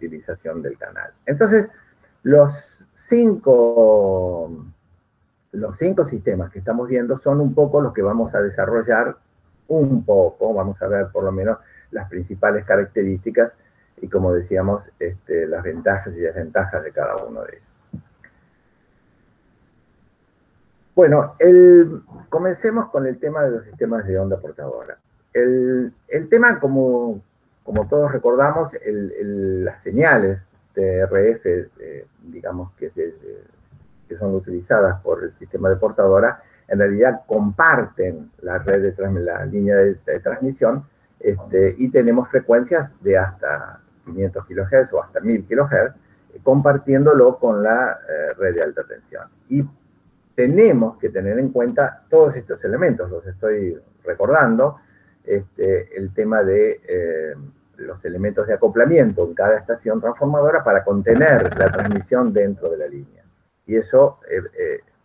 utilización del canal. Entonces, los cinco, los cinco sistemas que estamos viendo son un poco los que vamos a desarrollar un poco, vamos a ver por lo menos las principales características y como decíamos, este, las ventajas y desventajas de cada uno de ellos. Bueno, comencemos con el tema de los sistemas de onda portadora. El, tema, como, como, todos recordamos, las señales de RF, eh, digamos, que, que son utilizadas por el sistema de portadora, en realidad comparten la red de la línea de, transmisión este, y tenemos frecuencias de hasta 500 kHz o hasta 1000 kHz, eh, compartiéndolo con la eh, red de alta tensión. Y tenemos que tener en cuenta todos estos elementos, los estoy recordando, este, el tema de eh, los elementos de acoplamiento en cada estación transformadora para contener la transmisión dentro de la línea. Y eso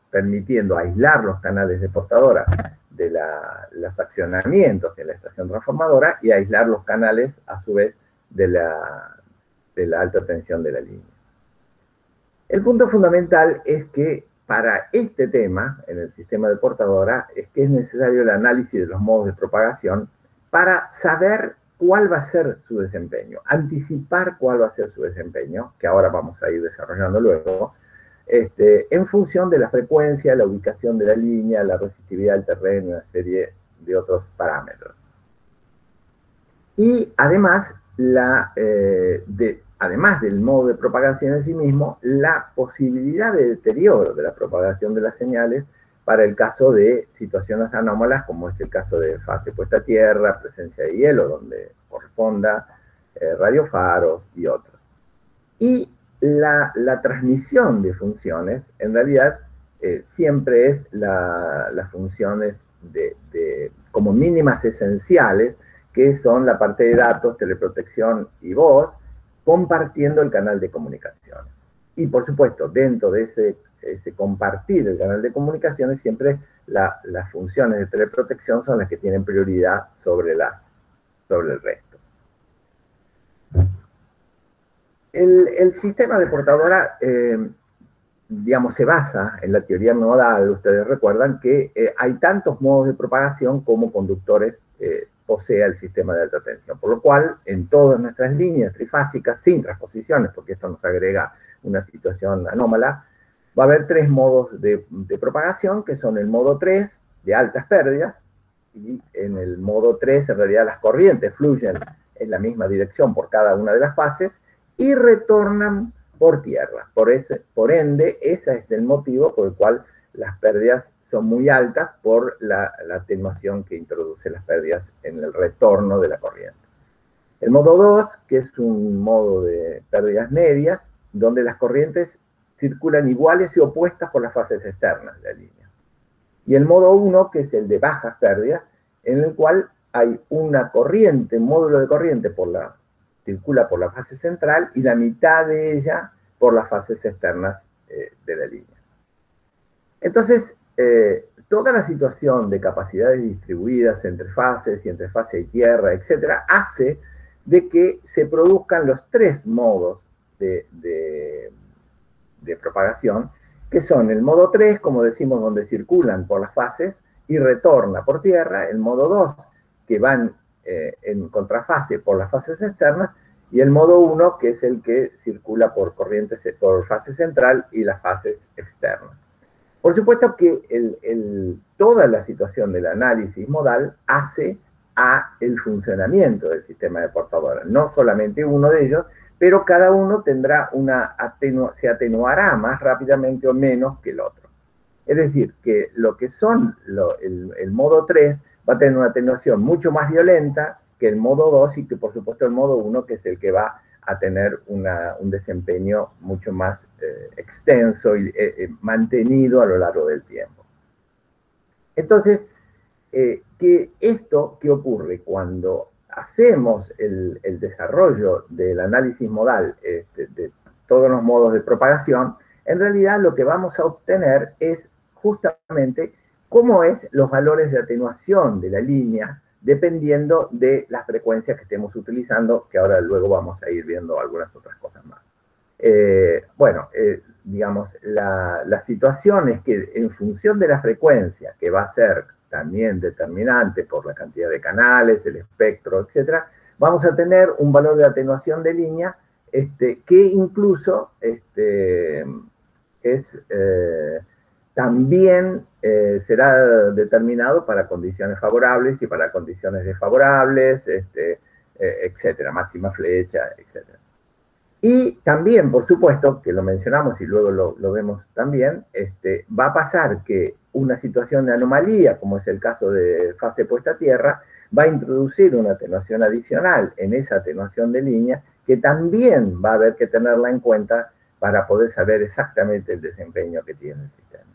permitiendo aislar los canales de portadora de los accionamientos de la estación transformadora y aislar los canales, a su vez, de la, de la alta tensión de la línea. El punto fundamental es que para este tema, en el sistema de portadora, es que es necesario el análisis de los modos de propagación para saber cuál va a ser su desempeño, anticipar cuál va a ser su desempeño, que ahora vamos a ir desarrollando luego, este, en función de la frecuencia, la ubicación de la línea, la resistividad del terreno una serie de otros parámetros. Y además, la, eh, de, además del modo de propagación en sí mismo, la posibilidad de deterioro de la propagación de las señales para el caso de situaciones anómalas, como es el caso de fase puesta a tierra, presencia de hielo, donde corresponda, eh, radiofaros y otros. Y la, transmisión de funciones, en realidad, eh, siempre es las funciones de, como mínimas esenciales, que son la parte de datos, teleprotección y voz, compartiendo el canal de comunicación. Y por supuesto, dentro de ese, compartir el canal de comunicaciones, siempre las funciones de teleprotección son las que tienen prioridad sobre, las, sobre el resto. El, sistema de portadora, eh, digamos, se basa en la teoría nodal. Ustedes recuerdan que eh, hay tantos modos de propagación como conductores eh, posee el sistema de alta tensión. Por lo cual, en todas nuestras líneas trifásicas, sin transposiciones, porque esto nos agrega una situación anómala, va a haber tres modos de, propagación, que son el modo 3, de altas pérdidas, y en el modo 3, en realidad, las corrientes fluyen en la misma dirección por cada una de las fases, y retornan por tierra. Por, ese, por ende, ese es el motivo por el cual las pérdidas son muy altas por la, atenuación que introduce las pérdidas en el retorno de la corriente. El modo 2, que es un modo de pérdidas medias, donde las corrientes circulan iguales y opuestas por las fases externas de la línea. Y el modo 1, que es el de bajas pérdidas, en el cual hay una corriente, un módulo de corriente por la circula por la fase central y la mitad de ella por las fases externas eh, de la línea. Entonces, eh, toda la situación de capacidades distribuidas entre fases y entre fase y tierra, etcétera, hace de que se produzcan los tres modos de, propagación, que son el modo 3, como decimos, donde circulan por las fases y retorna por tierra, el modo 2, que van eh, en contrafase por las fases externas, y el modo 1, que es el que circula por corrientes, por fase central y las fases externas. Por supuesto que toda la situación del análisis modal hace a el funcionamiento del sistema de portadora, no solamente uno de ellos, pero cada uno tendrá una se atenuará más rápidamente o menos que el otro. Es decir, que lo que son el, el modo 3 va a tener una atenuación mucho más violenta que el modo 2 y que por supuesto el modo 1, que es el que va a tener un desempeño mucho más eh, extenso y eh, eh, mantenido a lo largo del tiempo. Entonces, que esto, ¿qué ocurre? Cuando hacemos el, desarrollo del análisis modal este, de todos los modos de propagación, en realidad lo que vamos a obtener es justamente cómo es los valores de atenuación de la línea dependiendo de las frecuencias que estemos utilizando, que ahora luego vamos a ir viendo algunas otras cosas más. Eh, bueno, eh, digamos, la, situación es que en función de la frecuencia, que va a ser también determinante por la cantidad de canales, el espectro, etc., vamos a tener un valor de atenuación de línea este, que incluso este, es... Eh, también eh, será determinado para condiciones favorables y para condiciones desfavorables, este, eh, etcétera, máxima flecha, etcétera. Y también, por supuesto, que lo mencionamos y luego lo, vemos también, este, va a pasar que una situación de anomalía, como es el caso de fase puesta a tierra, va a introducir una atenuación adicional en esa atenuación de línea, que también va a haber que tenerla en cuenta para poder saber exactamente el desempeño que tiene el sistema.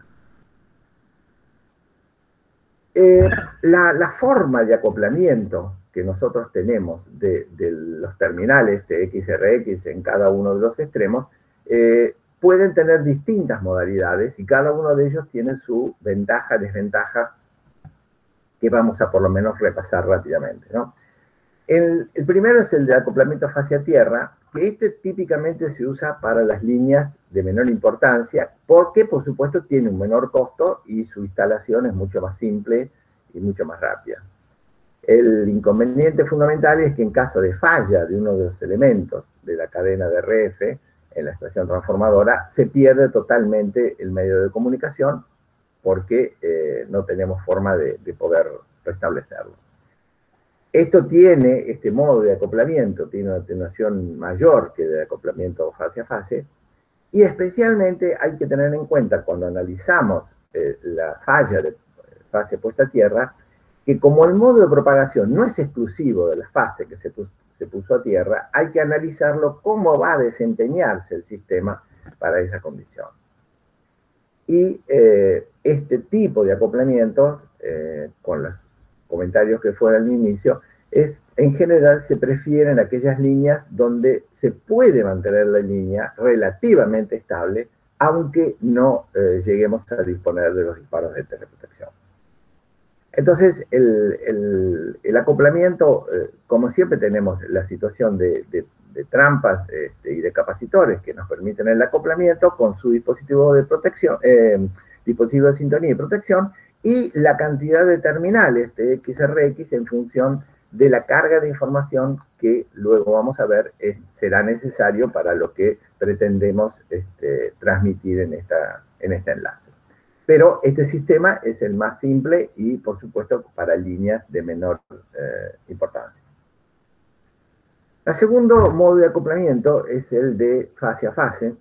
La, forma de acoplamiento que nosotros tenemos de, los terminales de XRX en cada uno de los extremos eh, pueden tener distintas modalidades y cada uno de ellos tiene su ventaja, desventaja, que vamos a por lo menos repasar rápidamente. El, el primero es el de acoplamiento hacia tierra, que este típicamente se usa para las líneas de menor importancia, porque por supuesto tiene un menor costo y su instalación es mucho más simple y mucho más rápida. El inconveniente fundamental es que en caso de falla de uno de los elementos de la cadena de RF en la estación transformadora, se pierde totalmente el medio de comunicación porque eh, no tenemos forma de, de poder restablecerlo. Esto tiene, este modo de acoplamiento, tiene una atenuación mayor que de acoplamiento fase a fase, y especialmente hay que tener en cuenta cuando analizamos eh, la falla de fase puesta a tierra, que como el modo de propagación no es exclusivo de la fase que se puso, a tierra, hay que analizarlo cómo va a desempeñarse el sistema para esa condición. Y eh, este tipo de acoplamiento, eh, con los comentarios que fueron al inicio, es, en general se prefieren aquellas líneas donde se puede mantener la línea relativamente estable, aunque no eh, lleguemos a disponer de los disparos de teleprotección. Entonces, el, acoplamiento, eh, como siempre tenemos la situación de, trampas este, y de capacitores que nos permiten el acoplamiento con su dispositivo de protección, eh, dispositivo de sintonía y protección, y la cantidad de terminales de XRX en función de la carga de información que luego vamos a ver será necesario para lo que pretendemos este, transmitir en, esta, en este enlace. Pero este sistema es el más simple y, por supuesto, para líneas de menor eh, importancia. El segundo modo de acoplamiento es el de fase a fase,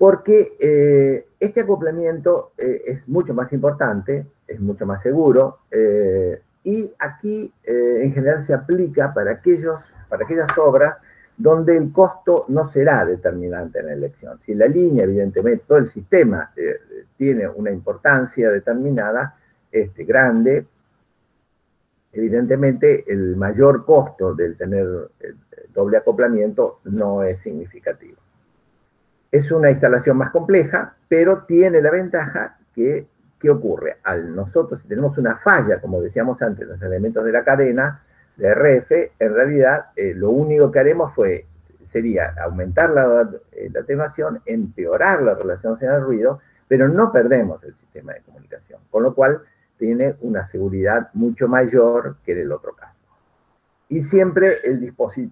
porque eh, este acoplamiento eh, es mucho más importante, es mucho más seguro, y aquí en general se aplica para, aquellos, para aquellas obras donde el costo no será determinante en la elección. Si la línea, evidentemente, todo el sistema eh, tiene una importancia determinada, este, grande, evidentemente el mayor costo del tener doble acoplamiento no es significativo. Es una instalación más compleja, pero tiene la ventaja que, ¿qué ocurre? Al nosotros, si tenemos una falla, como decíamos antes, los elementos de la cadena, de RF, en realidad eh, lo único que haremos fue, sería aumentar la, eh, atenuación, empeorar la relación con el ruido, pero no perdemos el sistema de comunicación, con lo cual tiene una seguridad mucho mayor que en el otro caso. Y siempre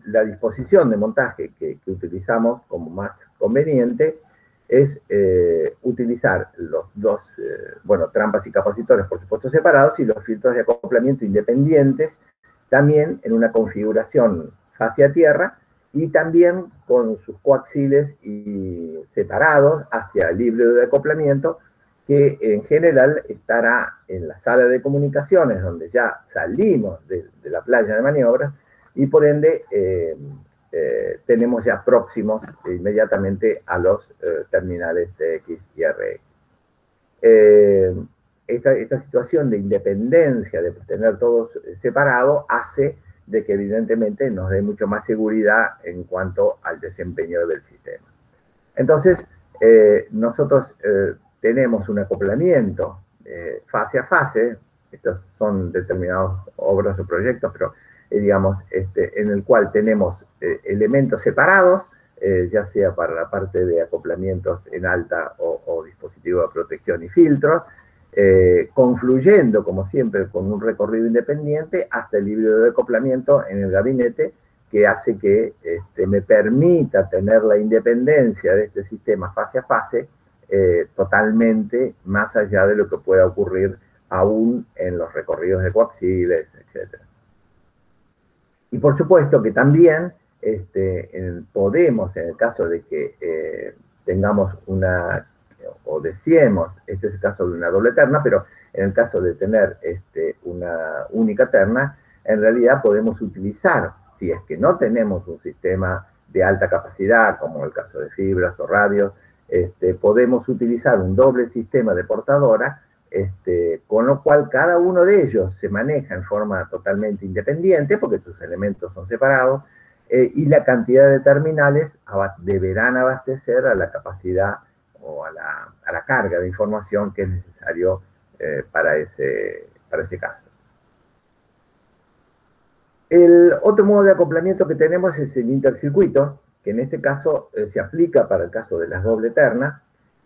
la disposición de montaje que, utilizamos como más conveniente es eh, utilizar los dos, bueno, trampas y capacitores, por supuesto, separados, y los filtros de acoplamiento independientes también en una configuración hacia tierra y también con sus coaxiles y separados hacia el libre de acoplamiento, que en general estará en la sala de comunicaciones, donde ya salimos de, la playa de maniobras, y por ende eh, eh, tenemos ya próximos inmediatamente a los eh, terminales de X y R esta, situación de independencia, de tener todos separados, hace de que evidentemente nos dé mucho más seguridad en cuanto al desempeño del sistema. Entonces, eh, nosotros eh, tenemos un acoplamiento eh, fase a fase, estos son determinados obras o proyectos, pero digamos, este, en el cual tenemos elementos separados, ya sea para la parte de acoplamientos en alta o, o dispositivos de protección y filtros, eh, confluyendo, como siempre, con un recorrido independiente hasta el libro de acoplamiento en el gabinete, que hace que este, me permita tener la independencia de este sistema fase a fase eh, totalmente más allá de lo que pueda ocurrir aún en los recorridos de coaxiles, etc. Y por supuesto que también este, podemos, en el caso de que eh, tengamos una o deseemos, este es el caso de una doble terna, pero en el caso de tener este, una única terna, en realidad podemos utilizar, si es que no tenemos un sistema de alta capacidad, como el caso de fibras o radios, este, podemos utilizar un doble sistema de portadora, este, con lo cual cada uno de ellos se maneja en forma totalmente independiente, porque sus elementos son separados, eh, y la cantidad de terminales deberán abastecer a la capacidad o a la, carga de información que es necesario eh, para, ese, para ese caso. El otro modo de acoplamiento que tenemos es el intercircuito, que en este caso eh, se aplica para el caso de las doble ternas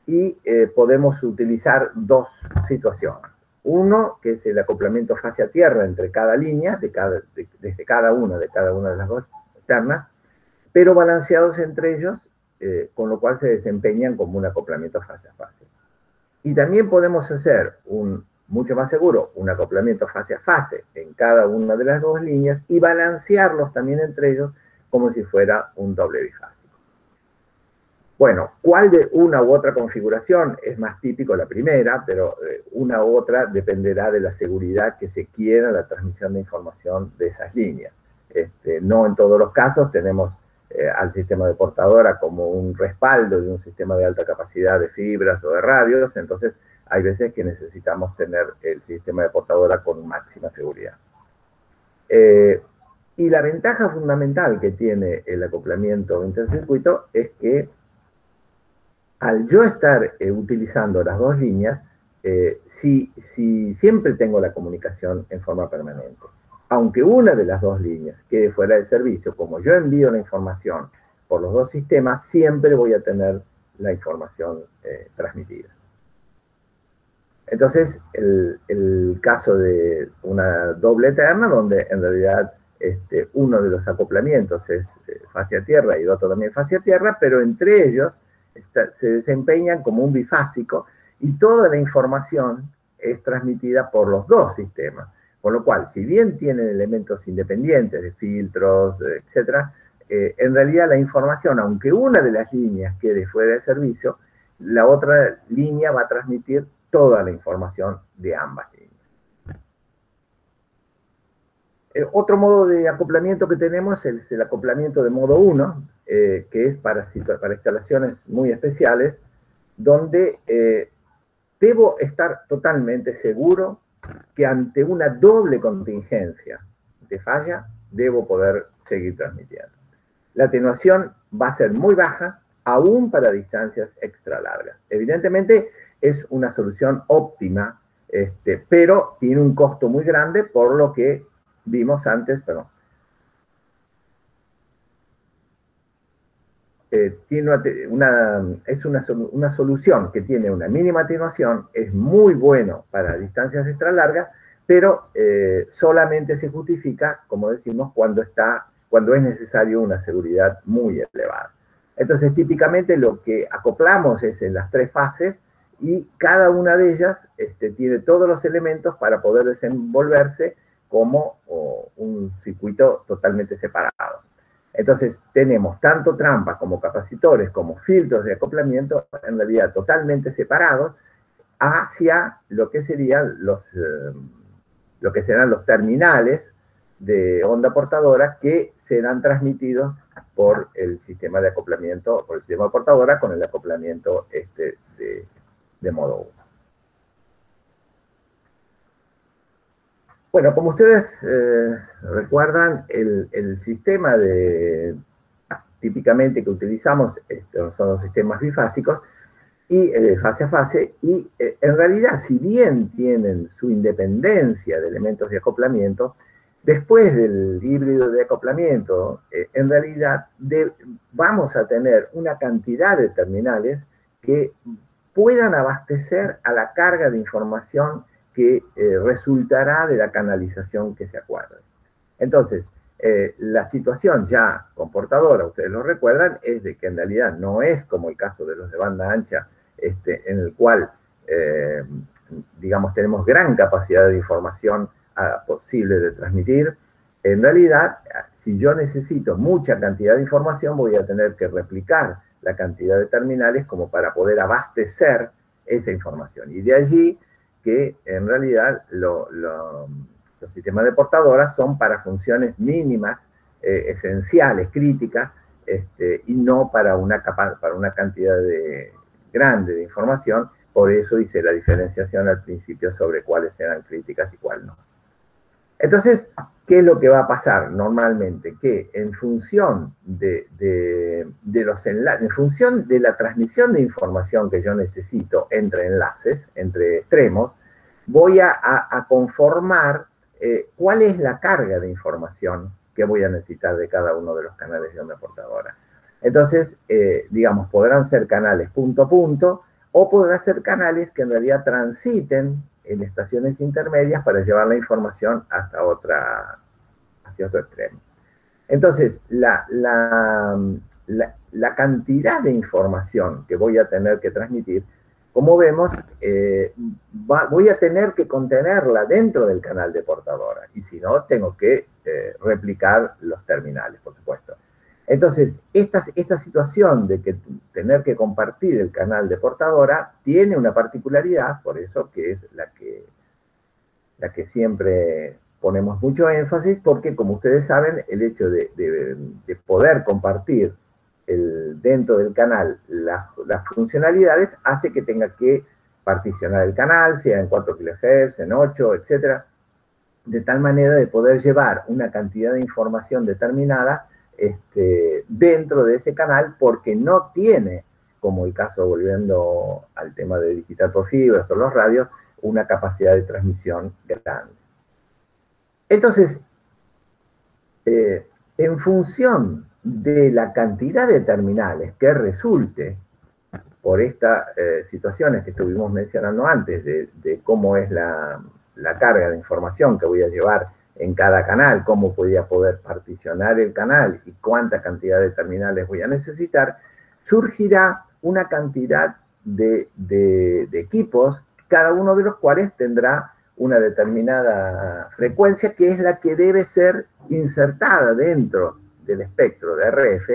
y eh, podemos utilizar dos situaciones. Uno, que es el acoplamiento fase a tierra entre cada línea, de cada, desde cada una de cada una de las dos ternas, pero balanceados entre ellos eh, con lo cual se desempeñan como un acoplamiento fase a fase. Y también podemos hacer un, mucho más seguro, un acoplamiento fase a fase en cada una de las dos líneas y balancearlos también entre ellos como si fuera un doble bifásico. Bueno, ¿cuál de una u otra configuración es más típico la primera, pero eh, una u otra dependerá de la seguridad que se quiera la transmisión de información de esas líneas. Este, no en todos los casos tenemos eh, al sistema de portadora como un respaldo de un sistema de alta capacidad de fibras o de radios, entonces hay veces que necesitamos tener el sistema de portadora con máxima seguridad. Eh, y la ventaja fundamental que tiene el acoplamiento intercircuito es que al yo estar eh, utilizando las dos líneas, si, si siempre tengo la comunicación en forma permanente aunque una de las dos líneas quede fuera de servicio, como yo envío la información por los dos sistemas, siempre voy a tener la información eh, transmitida. Entonces, el, caso de una doble eterna, donde en realidad este, uno de los acoplamientos es eh, fase tierra y el otro también fase tierra, pero entre ellos se desempeñan como un bifásico y toda la información es transmitida por los dos sistemas. Con lo cual, si bien tienen elementos independientes de filtros, etc., eh, en realidad la información, aunque una de las líneas quede fuera de servicio, la otra línea va a transmitir toda la información de ambas El otro modo de acoplamiento que tenemos es el acoplamiento de modo 1, eh, que es para, para, instalaciones muy especiales, donde eh, debo estar totalmente seguro que ante una doble contingencia de falla, debo poder seguir transmitiendo. La atenuación va a ser muy baja, aún para distancias extra largas. Evidentemente es una solución óptima, este, pero tiene un costo muy grande por lo que vimos antes, perdón, Eh, tiene una, es una, solución que tiene una mínima atenuación, es muy bueno para distancias extra largas, pero eh, solamente se justifica, como decimos, cuando, está, cuando es necesario una seguridad muy elevada. Entonces, típicamente lo que acoplamos es en las tres fases y cada una de ellas este, tiene todos los elementos para poder desenvolverse como un circuito totalmente separado. Entonces, tenemos tanto trampas como capacitores, como filtros de acoplamiento, en realidad totalmente separados, hacia lo que serían los, eh, lo que serán los terminales de onda portadora que serán transmitidos por el sistema de acoplamiento, por el sistema portadora con el acoplamiento este de, de modo 1. Bueno, como ustedes eh, recuerdan, el, sistema de, típicamente que utilizamos este, son los sistemas bifásicos, y eh, fase a fase, y eh, en realidad, si bien tienen su independencia de elementos de acoplamiento, después del híbrido de acoplamiento, eh, en realidad vamos a tener una cantidad de terminales que puedan abastecer a la carga de información que resultará de la canalización que se acuerde. Entonces, eh, la situación ya comportadora, ustedes lo recuerdan, es de que en realidad no es como el caso de los de banda ancha, este, en el cual, eh, digamos, tenemos gran capacidad de información ah, posible de transmitir. En realidad, si yo necesito mucha cantidad de información, voy a tener que replicar la cantidad de terminales como para poder abastecer esa información. Y de allí que en realidad lo los sistemas de portadoras son para funciones mínimas, eh, esenciales, críticas, este, y no para una, para una cantidad de, grande de información. Por eso hice la diferenciación al principio sobre cuáles eran críticas y cuáles no. Entonces, ¿qué es lo que va a pasar normalmente? Que en función de, los enlaces, en función de la transmisión de información que yo necesito entre enlaces, entre extremos, voy a conformar eh, cuál es la carga de información que voy a necesitar de cada uno de los canales de onda portadora. Entonces, eh, digamos, podrán ser canales punto a punto o podrán ser canales que en realidad transiten en estaciones intermedias para llevar la información hasta otra, hacia otro extremo. Entonces, la, la cantidad de información que voy a tener que transmitir como vemos, eh, voy a tener que contenerla dentro del canal de portadora y si no, tengo que eh, replicar los terminales, por supuesto. Entonces, esta, esta situación de que tener que compartir el canal de portadora tiene una particularidad, por eso que es la que, la que siempre ponemos mucho énfasis, porque como ustedes saben, el hecho de, de poder compartir dentro del canal las, funcionalidades hace que tenga que particionar el canal, sea en 4 kHz, en 8, etcétera, de tal manera de poder llevar una cantidad de información determinada este, dentro de ese canal porque no tiene, como el caso volviendo al tema de digital por fibras o los radios, una capacidad de transmisión grande. Entonces, eh, en función de la cantidad de terminales que resulte por estas eh, situaciones que estuvimos mencionando antes, de, cómo es la, carga de información que voy a llevar en cada canal, cómo voy a poder particionar el canal y cuánta cantidad de terminales voy a necesitar, surgirá una cantidad de, equipos, cada uno de los cuales tendrá una determinada frecuencia que es la que debe ser insertada dentro del espectro de RF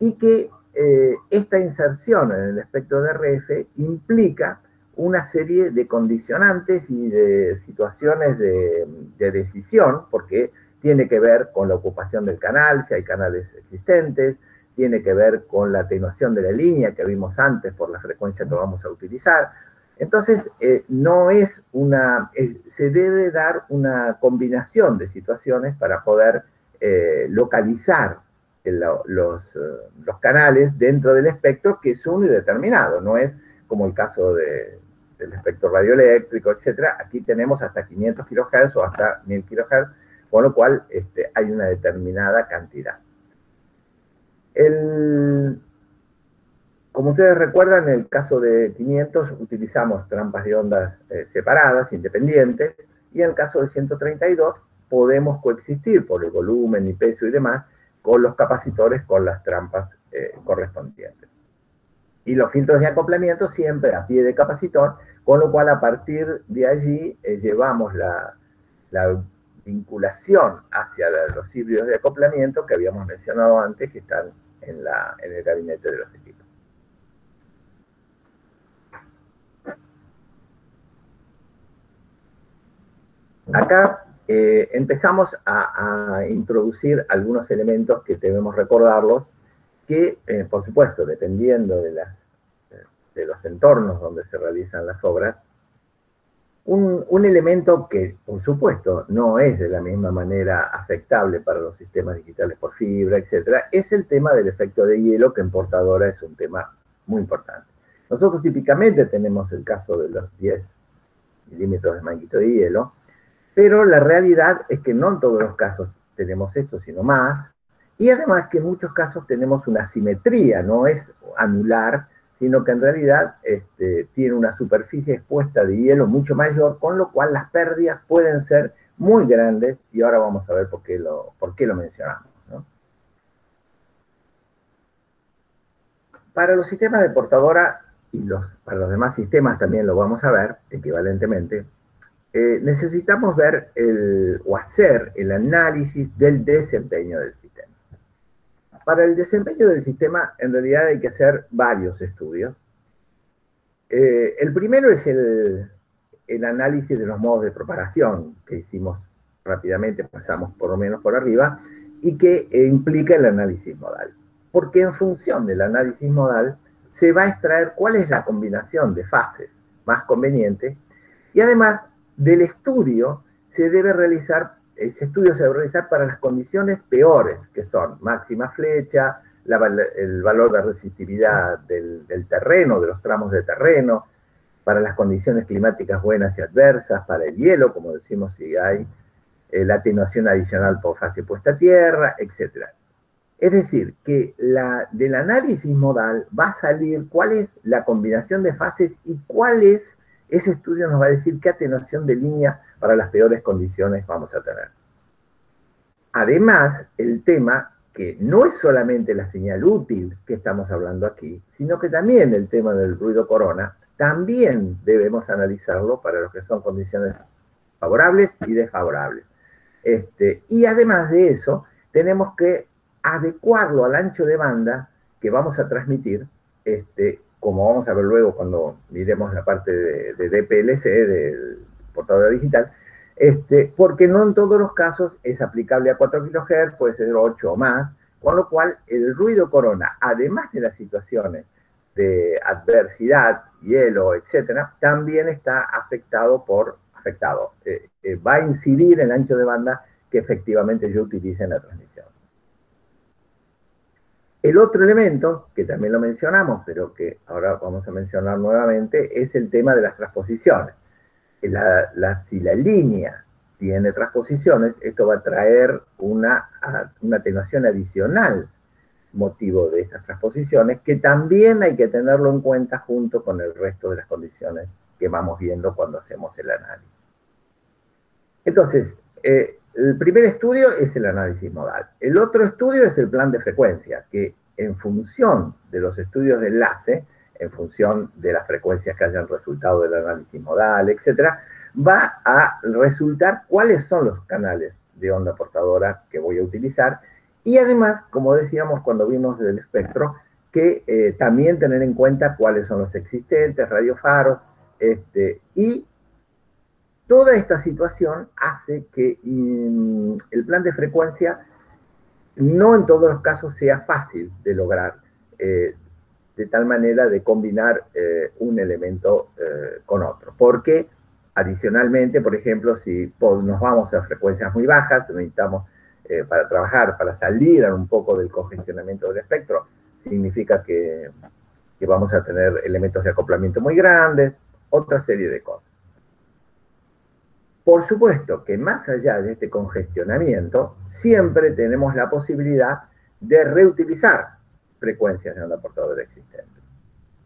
y que eh, esta inserción en el espectro de RF implica una serie de condicionantes y de situaciones de, decisión, porque tiene que ver con la ocupación del canal, si hay canales existentes, tiene que ver con la atenuación de la línea que vimos antes por la frecuencia que vamos a utilizar. Entonces, eh, no es una, se debe dar una combinación de situaciones para poder eh, localizar los, los, canales dentro del espectro que es uno y determinado, no es como el caso del espectro radioeléctrico, etcétera. Aquí tenemos hasta 500 kHz o hasta 1000 kHz, con lo cual este, hay una determinada cantidad. como ustedes recuerdan, en el caso de 500 utilizamos trampas de ondas eh, separadas, independientes, y en el caso de 132 podemos coexistir por el volumen y peso y demás con los capacitores con las trampas eh, correspondientes. Y los filtros de acoplamiento siempre a pie de capacitor, con lo cual a partir de allí eh, llevamos la, vinculación hacia los híbridos de acoplamiento que habíamos mencionado antes, que están en, la, en el gabinete de los equipos. Acá eh, empezamos a, introducir algunos elementos que debemos recordarlos, que, eh, por supuesto, dependiendo de, de, los entornos donde se realizan las obras, un, un, elemento que, por supuesto, no es de la misma manera afectable para los sistemas digitales por fibra, etc., es el tema del efecto de hielo, que en portadora es un tema muy importante. Nosotros típicamente tenemos el caso de los 10 milímetros de manguito de hielo, pero la realidad es que no en todos los casos tenemos esto, sino más, y además que en muchos casos tenemos una simetría, no es anular, sino que en realidad este, tiene una superficie expuesta de hielo mucho mayor, con lo cual las pérdidas pueden ser muy grandes, y ahora vamos a ver por qué lo, por qué lo mencionamos. Para los sistemas de portadora, y los, para los demás sistemas también lo vamos a ver equivalentemente, eh, necesitamos ver el, o hacer el análisis del desempeño del. Para el desempeño del sistema, en realidad hay que hacer varios estudios. Eh, el primero es el, el análisis de los modos de propagación que hicimos rápidamente, pasamos por lo menos por arriba, y que implica el análisis modal. Porque en función del análisis modal se va a extraer cuál es la combinación de fases más conveniente y además del estudio se debe realizar, ese estudio se debe realizar para las condiciones peores, que son máxima flecha, el valor de resistividad del, terreno, de los tramos de terreno, para las condiciones climáticas buenas y adversas, para el hielo, como decimos, si hay eh, la atenuación adicional por fase puesta a tierra, etc. Es decir, que del análisis modal va a salir cuál es la combinación de fases y cuál es, ese estudio nos va a decir qué atenuación de línea para las peores condiciones vamos a tener. Además, el tema que no es solamente la señal útil que estamos hablando aquí, sino que también el tema del ruido corona también debemos analizarlo para lo que son condiciones favorables y desfavorables. Este, y además de eso, tenemos que adecuarlo al ancho de banda que vamos a transmitir, este, como vamos a ver luego cuando miremos la parte de, DPLC, del portador digital, este, porque no en todos los casos es aplicable a 4 kHz, puede ser 8 o más, con lo cual el ruido corona, además de las situaciones de adversidad, hielo, etcétera, también está afectado por, afectado, eh, eh, va a incidir en el ancho de banda que efectivamente yo utilice en la transmisión. El otro elemento, que también lo mencionamos, pero que ahora vamos a mencionar nuevamente, es el tema de las transposiciones. La, si la línea tiene transposiciones, esto va a traer una, atenuación adicional motivo de estas transposiciones, que también hay que tenerlo en cuenta junto con el resto de las condiciones que vamos viendo cuando hacemos el análisis. Entonces, eh, el primer estudio es el análisis modal. El otro estudio es el plan de frecuencia, que en función de los estudios de enlace, en función de las frecuencias que hayan resultado del análisis modal, etcétera, va a resultar cuáles son los canales de onda portadora que voy a utilizar y además, como decíamos cuando vimos el espectro, que eh, también tener en cuenta cuáles son los existentes, radiofaros, este, y toda esta situación hace que mm, el plan de frecuencia no en todos los casos sea fácil de lograr, eh, de tal manera de combinar eh, un elemento con otro. Porque adicionalmente, por ejemplo, si nos vamos a frecuencias muy bajas, necesitamos eh, para trabajar, para salir un poco del congestionamiento del espectro, significa que, que vamos a tener elementos de acoplamiento muy grandes, otra serie de cosas. Por supuesto que más allá de este congestionamiento, siempre tenemos la posibilidad de reutilizar frecuencias de onda portadora existentes.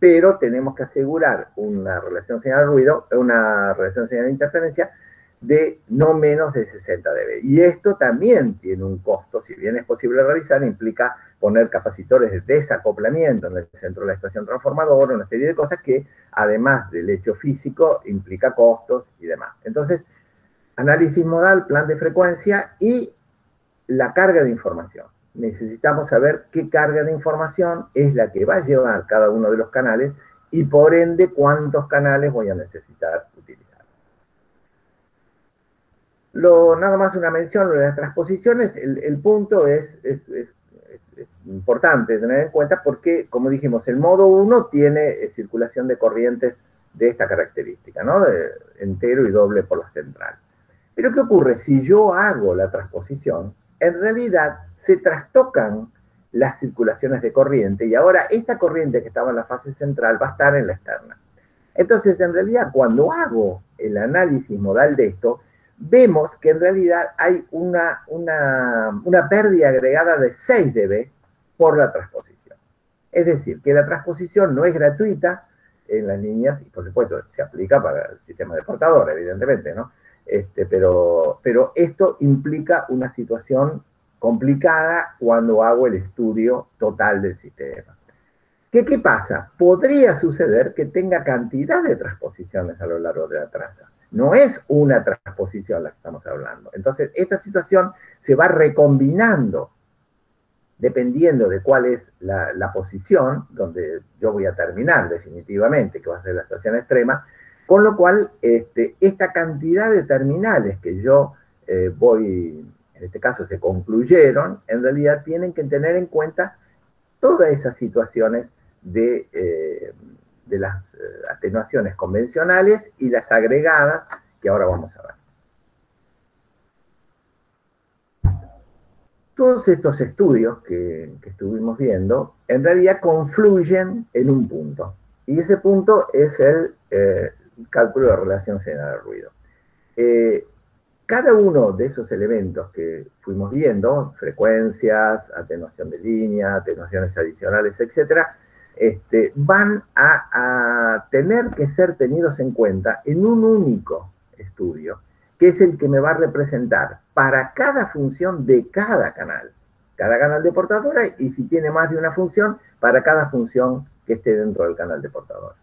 Pero tenemos que asegurar una relación señal-ruido, una relación señal-interferencia de no menos de 60 dB. Y esto también tiene un costo, si bien es posible realizar, implica poner capacitores de desacoplamiento en el centro de la estación transformadora, una serie de cosas que, además del hecho físico, implica costos y demás. Entonces, análisis modal, plan de frecuencia y la carga de información. Necesitamos saber qué carga de información es la que va a llevar cada uno de los canales y por ende cuántos canales voy a necesitar utilizar. Lo, nada más una mención de las transposiciones, el, punto es, importante tener en cuenta porque, como dijimos, el modo 1 tiene eh, circulación de corrientes de esta característica, ¿no? entero y doble por la central. Pero ¿qué ocurre? Si yo hago la transposición, en realidad se trastocan las circulaciones de corriente y ahora esta corriente que estaba en la fase central va a estar en la externa. Entonces, en realidad, cuando hago el análisis modal de esto, vemos que en realidad hay una, una, pérdida agregada de 6 dB por la transposición. Es decir, que la transposición no es gratuita en las líneas, y por supuesto se aplica para el sistema de portador, evidentemente, ¿no? Este, pero, esto implica una situación complicada cuando hago el estudio total del sistema. ¿Qué, ¿Qué pasa? Podría suceder que tenga cantidad de transposiciones a lo largo de la traza. No es una transposición la que estamos hablando. Entonces, esta situación se va recombinando dependiendo de cuál es la, posición, donde yo voy a terminar definitivamente, que va a ser la estación extrema, con lo cual este, esta cantidad de terminales que yo eh, voy, en este caso se concluyeron, en realidad tienen que tener en cuenta todas esas situaciones de, eh, las eh, atenuaciones convencionales y las agregadas que ahora vamos a ver. Todos estos estudios que, estuvimos viendo, en realidad confluyen en un punto. Y ese punto es el cálculo de relación señal-ruido. Eh, cada uno de esos elementos que fuimos viendo, frecuencias, atenuación de línea, atenuaciones adicionales, etcétera, este, van a, tener que ser tenidos en cuenta en un único estudio, que es el que me va a representar para cada función de cada canal, cada canal de portadora y si tiene más de una función, para cada función que esté dentro del canal de portadora.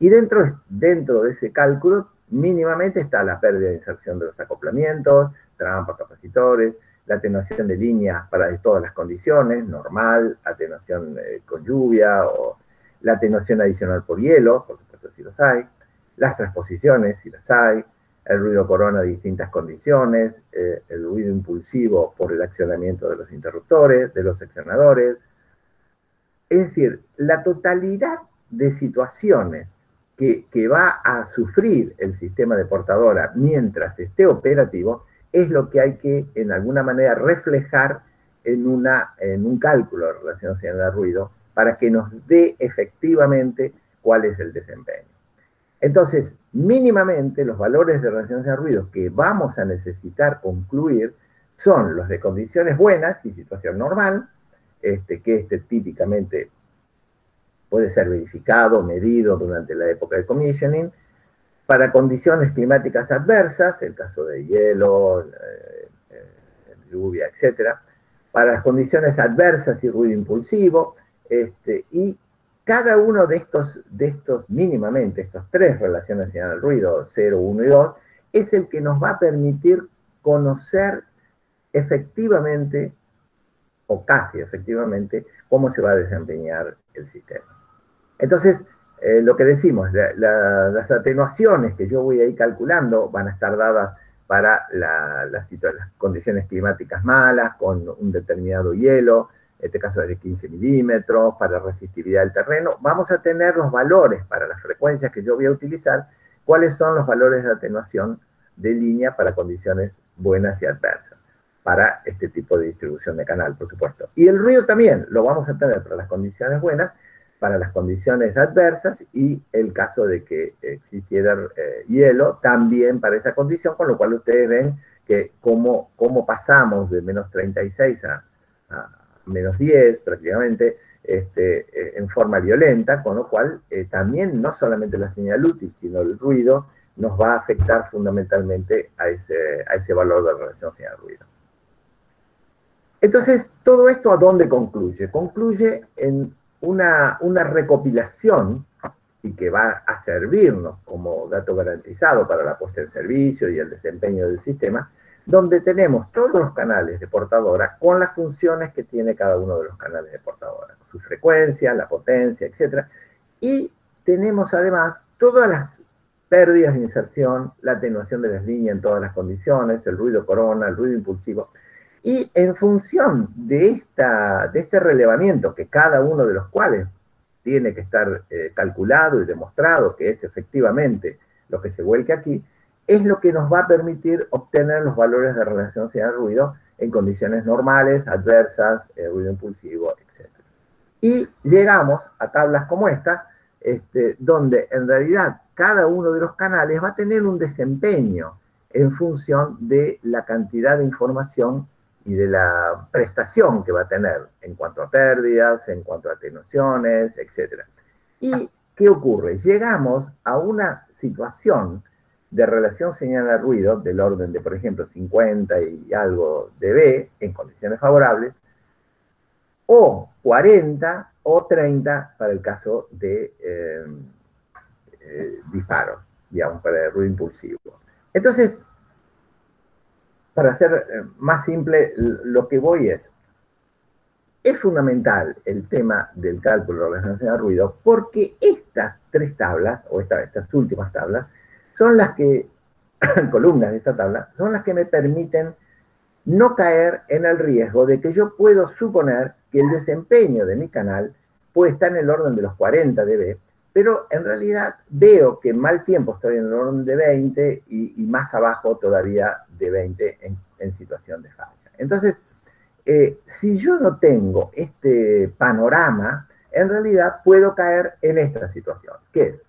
Y dentro, dentro de ese cálculo, mínimamente está la pérdida de inserción de los acoplamientos, trampas, capacitores, la atenuación de líneas para todas las condiciones, normal, atenuación eh, con lluvia o la atenuación adicional por hielo, por supuesto si los hay, las transposiciones si las hay, el ruido corona de distintas condiciones, eh, el ruido impulsivo por el accionamiento de los interruptores, de los seccionadores. Es decir, la totalidad de situaciones que, va a sufrir el sistema de portadora mientras esté operativo es lo que hay que, en alguna manera, reflejar en, una, en un cálculo de relación señal-ruido para que nos dé efectivamente cuál es el desempeño. Entonces, mínimamente los valores de relación señal-ruido que vamos a necesitar concluir son los de condiciones buenas y situación normal, este, que este típicamente puede ser verificado, medido durante la época de commissioning, para condiciones climáticas adversas, el caso de hielo, eh, eh, lluvia, etc., para las condiciones adversas y ruido impulsivo, este, y cada uno de estos, de estos mínimamente, estas tres relaciones al ruido, 0, 1 y 2, es el que nos va a permitir conocer efectivamente, o casi efectivamente, cómo se va a desempeñar el sistema. Entonces, eh, lo que decimos, las atenuaciones que yo voy a ir calculando van a estar dadas para las condiciones climáticas malas, con un determinado hielo, en este caso es de 15 milímetros, para resistividad del terreno. Vamos a tener los valores para las frecuencias que yo voy a utilizar, cuáles son los valores de atenuación de línea para condiciones buenas y adversas, para este tipo de distribución de canal, por supuesto. Y el ruido también lo vamos a tener para las condiciones buenas, para las condiciones adversas y el caso de que existiera eh, hielo también para esa condición, con lo cual ustedes ven que cómo, cómo pasamos de menos 36 a, menos 10 prácticamente este, eh, en forma violenta, con lo cual eh, también no solamente la señal útil, sino el ruido nos va a afectar fundamentalmente a ese, a ese valor de relación señal-ruido. Entonces, ¿todo esto a dónde concluye? Concluye en una, recopilación y que va a servirnos como dato garantizado para la puesta en servicio y el desempeño del sistema, donde tenemos todos los canales de portadora con las funciones que tiene cada uno de los canales de portadora, su frecuencia, la potencia, etc. Y tenemos además todas las pérdidas de inserción, la atenuación de las líneas en todas las condiciones, el ruido corona, el ruido impulsivo. Y en función de, esta, de este relevamiento, que cada uno de los cuales tiene que estar eh, calculado y demostrado que es efectivamente lo que se vuelque aquí, es lo que nos va a permitir obtener los valores de relación señal-ruido en condiciones normales, adversas, eh, ruido impulsivo, etc. Y llegamos a tablas como esta, este, donde en realidad cada uno de los canales va a tener un desempeño en función de la cantidad de información y de la prestación que va a tener en cuanto a pérdidas, en cuanto a atenuaciones, etc. ¿Y qué ocurre? Llegamos a una situación de relación señal-ruido del orden de, por ejemplo, 50 y algo dB en condiciones favorables, o 40 o 30 para el caso de eh, eh, disparos, digamos, para el ruido impulsivo. Entonces, para hacer eh, más simple, lo que voy es, es fundamental el tema del cálculo de relación al ruido porque estas tres tablas, o estas últimas tablas, son las que, columnas de esta tabla, son las que me permiten no caer en el riesgo de que yo puedo suponer que el desempeño de mi canal puede estar en el orden de los 40 dB, pero en realidad veo que en mal tiempo estoy en el orden de 20 y, más abajo todavía de 20 en, situación de falla. Entonces, eh, si yo no tengo este panorama, en realidad puedo caer en esta situación, que es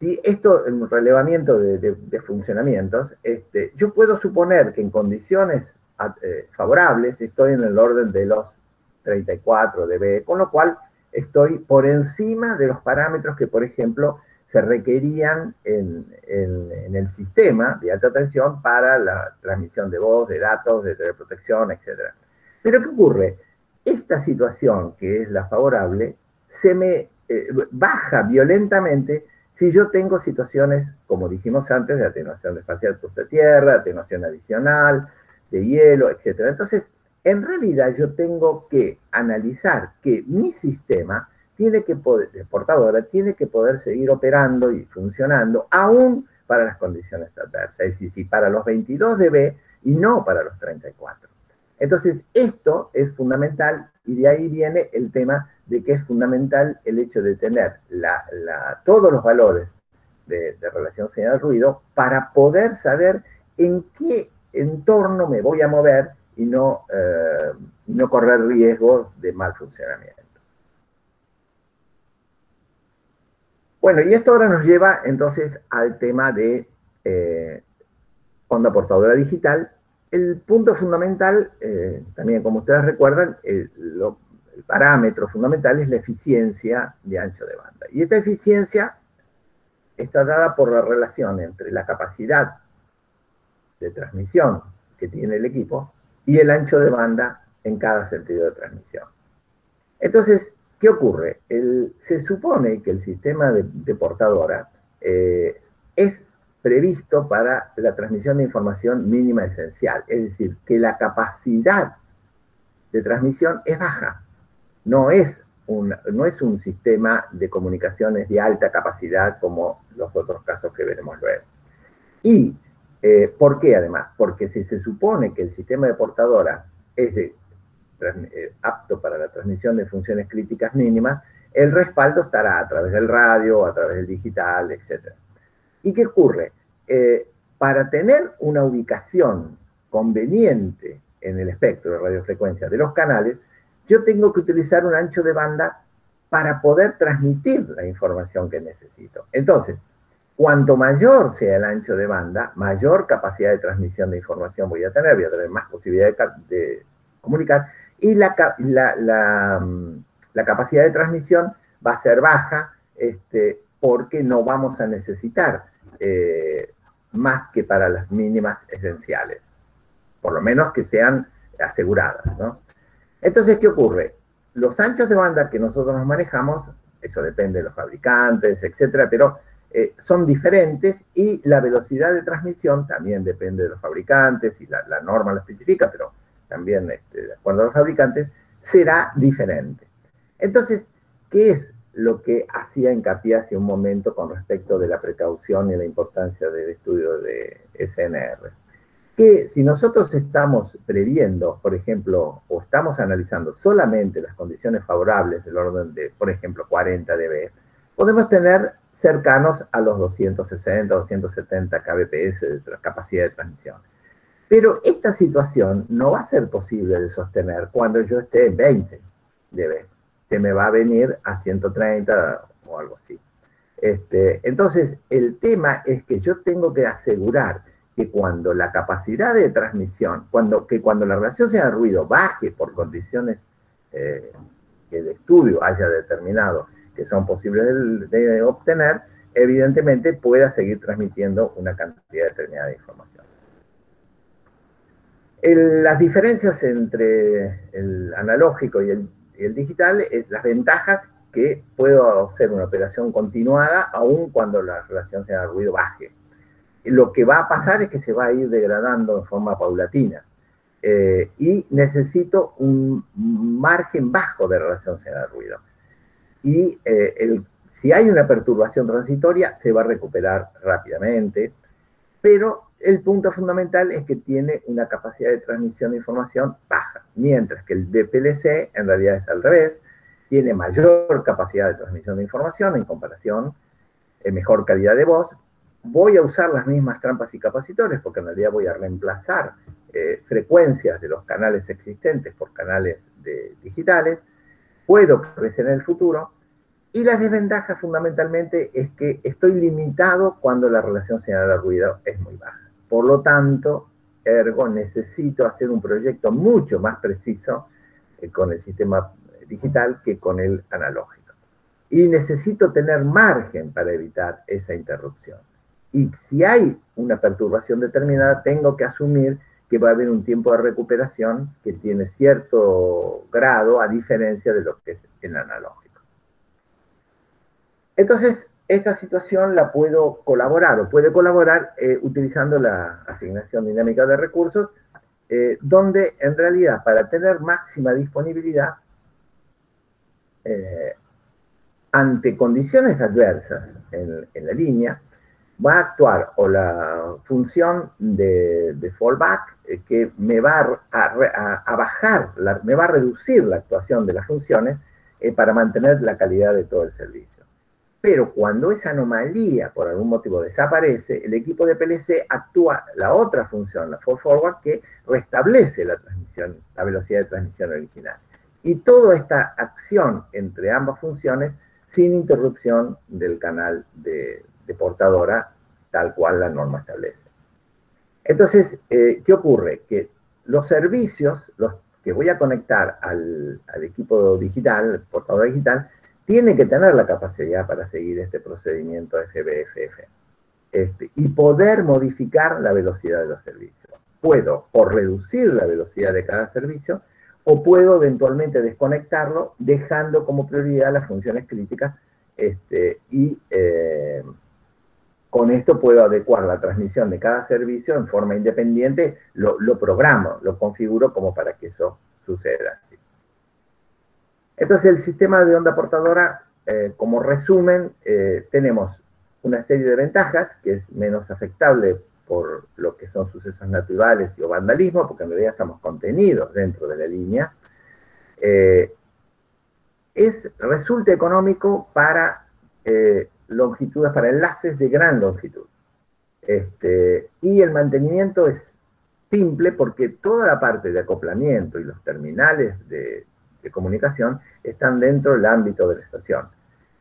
si esto, el relevamiento de, funcionamientos, este, yo puedo suponer que en condiciones eh, favorables estoy en el orden de los 34 dB, con lo cual estoy por encima de los parámetros que, por ejemplo, se requerían en, el sistema de alta tensión para la transmisión de voz, de datos, de teleprotección, etc. Pero ¿qué ocurre? Esta situación, que es la favorable, se me eh, baja violentamente si yo tengo situaciones, como dijimos antes, de atenuación espacial de tierra, atenuación adicional, de hielo, etc. Entonces, en realidad yo tengo que analizar que mi sistema tiene que poder, de portadora, tiene que poder seguir operando y funcionando, aún para las condiciones adversas, es decir, para los 22 dB y no para los 34. Entonces, esto es fundamental y de ahí viene el tema de que es fundamental el hecho de tener todos los valores de, relación señal-ruido para poder saber en qué entorno me voy a mover y no, eh, no correr riesgos de mal funcionamiento. Bueno, y esto ahora nos lleva entonces al tema de eh, onda portadora digital. El punto fundamental, eh, también como ustedes recuerdan, el parámetro fundamental es la eficiencia de ancho de banda. Y esta eficiencia está dada por la relación entre la capacidad de transmisión que tiene el equipo y el ancho de banda en cada sentido de transmisión. Entonces, ¿qué ocurre? se supone que el sistema de, portadora eh, es previsto para la transmisión de información mínima esencial, es decir, que la capacidad de transmisión es baja no es un, no es un sistema de comunicaciones de alta capacidad como los otros casos que veremos luego. ¿Y eh, por qué además? Porque si se supone que el sistema de portadora es eh, apto para la transmisión de funciones críticas mínimas, el respaldo estará a través del radio, a través del digital, etc. ¿Y qué ocurre? Eh, para tener una ubicación conveniente en el espectro de radiofrecuencia de los canales, yo tengo que utilizar un ancho de banda para poder transmitir la información que necesito. Entonces, cuanto mayor sea el ancho de banda, mayor capacidad de transmisión de información voy a tener, voy a tener más posibilidad de, comunicar, y la, la, capacidad de transmisión va a ser baja este, porque no vamos a necesitar eh, más que para las mínimas esenciales, por lo menos que sean aseguradas, ¿no? Entonces, ¿qué ocurre? Los anchos de banda que nosotros nos manejamos, eso depende de los fabricantes, etcétera, pero eh, son diferentes y la velocidad de transmisión también depende de los fabricantes y la, norma lo especifica, pero también este, de acuerdo a los fabricantes, será diferente. Entonces, ¿qué es lo que hacía hincapié hace un momento con respecto de la precaución y la importancia del estudio de SNR? que si nosotros estamos previendo, por ejemplo, o estamos analizando solamente las condiciones favorables del orden de, por ejemplo, 40 dB, podemos tener cercanos a los 260, 270 kbps de capacidad de transmisión. Pero esta situación no va a ser posible de sostener cuando yo esté en 20 de Se me va a venir a 130 o algo así. Este, entonces, el tema es que yo tengo que asegurar que cuando la capacidad de transmisión, cuando, que cuando la relación sea de ruido baje por condiciones eh, que el estudio haya determinado que son posibles de, obtener, evidentemente pueda seguir transmitiendo una cantidad determinada de información. Las diferencias entre el analógico y el, digital es las ventajas que puedo hacer una operación continuada aun cuando la relación sea de ruido baje. Lo que va a pasar es que se va a ir degradando de forma paulatina. Eh, y necesito un margen bajo de relación de ruido. Y eh, si hay una perturbación transitoria, se va a recuperar rápidamente, pero el punto fundamental es que tiene una capacidad de transmisión de información baja, mientras que el DPLC en realidad es al revés, tiene mayor capacidad de transmisión de información en comparación, eh, mejor calidad de voz. Voy a usar las mismas trampas y capacitores porque en realidad voy a reemplazar eh, frecuencias de los canales existentes por canales digitales. Puedo crecer en el futuro. Y la desventaja fundamentalmente es que estoy limitado cuando la relación señal de ruido es muy baja. Por lo tanto, ergo, necesito hacer un proyecto mucho más preciso eh, con el sistema digital que con el analógico. Y necesito tener margen para evitar esa interrupción. Y si hay una perturbación determinada, tengo que asumir que va a haber un tiempo de recuperación que tiene cierto grado a diferencia de lo que es el analógico. Entonces, esta situación la puedo colaborar o puede colaborar eh, utilizando la asignación dinámica de recursos, eh, donde en realidad para tener máxima disponibilidad eh, ante condiciones adversas en, la línea, va a actuar o la función de, fallback que me va a, bajar, me va a reducir la actuación de las funciones para mantener la calidad de todo el servicio. Pero cuando esa anomalía por algún motivo desaparece, el equipo de PLC actúa la otra función, la fall forward, que restablece la transmisión, la velocidad de transmisión original y toda esta acción entre ambas funciones sin interrupción del canal de, portadora tal cual la norma establece. Entonces, eh, ¿qué ocurre? Que los servicios, los que voy a conectar al, equipo digital, portador digital, tienen que tener la capacidad para seguir este procedimiento FBFF este, y poder modificar la velocidad de los servicios. Puedo o reducir la velocidad de cada servicio o puedo eventualmente desconectarlo dejando como prioridad las funciones críticas este, y eh, con esto puedo adecuar la transmisión de cada servicio en forma independiente, lo, programo, lo configuro como para que eso suceda. Entonces el sistema de onda portadora, eh, como resumen, eh, tenemos una serie de ventajas, que es menos afectable por lo que son sucesos naturales y o vandalismo, porque en realidad estamos contenidos dentro de la línea, eh, es, resulta económico para longitudes, para enlaces de gran longitud. Este, y el mantenimiento es simple porque toda la parte de acoplamiento y los terminales de, de comunicación están dentro del ámbito de la estación.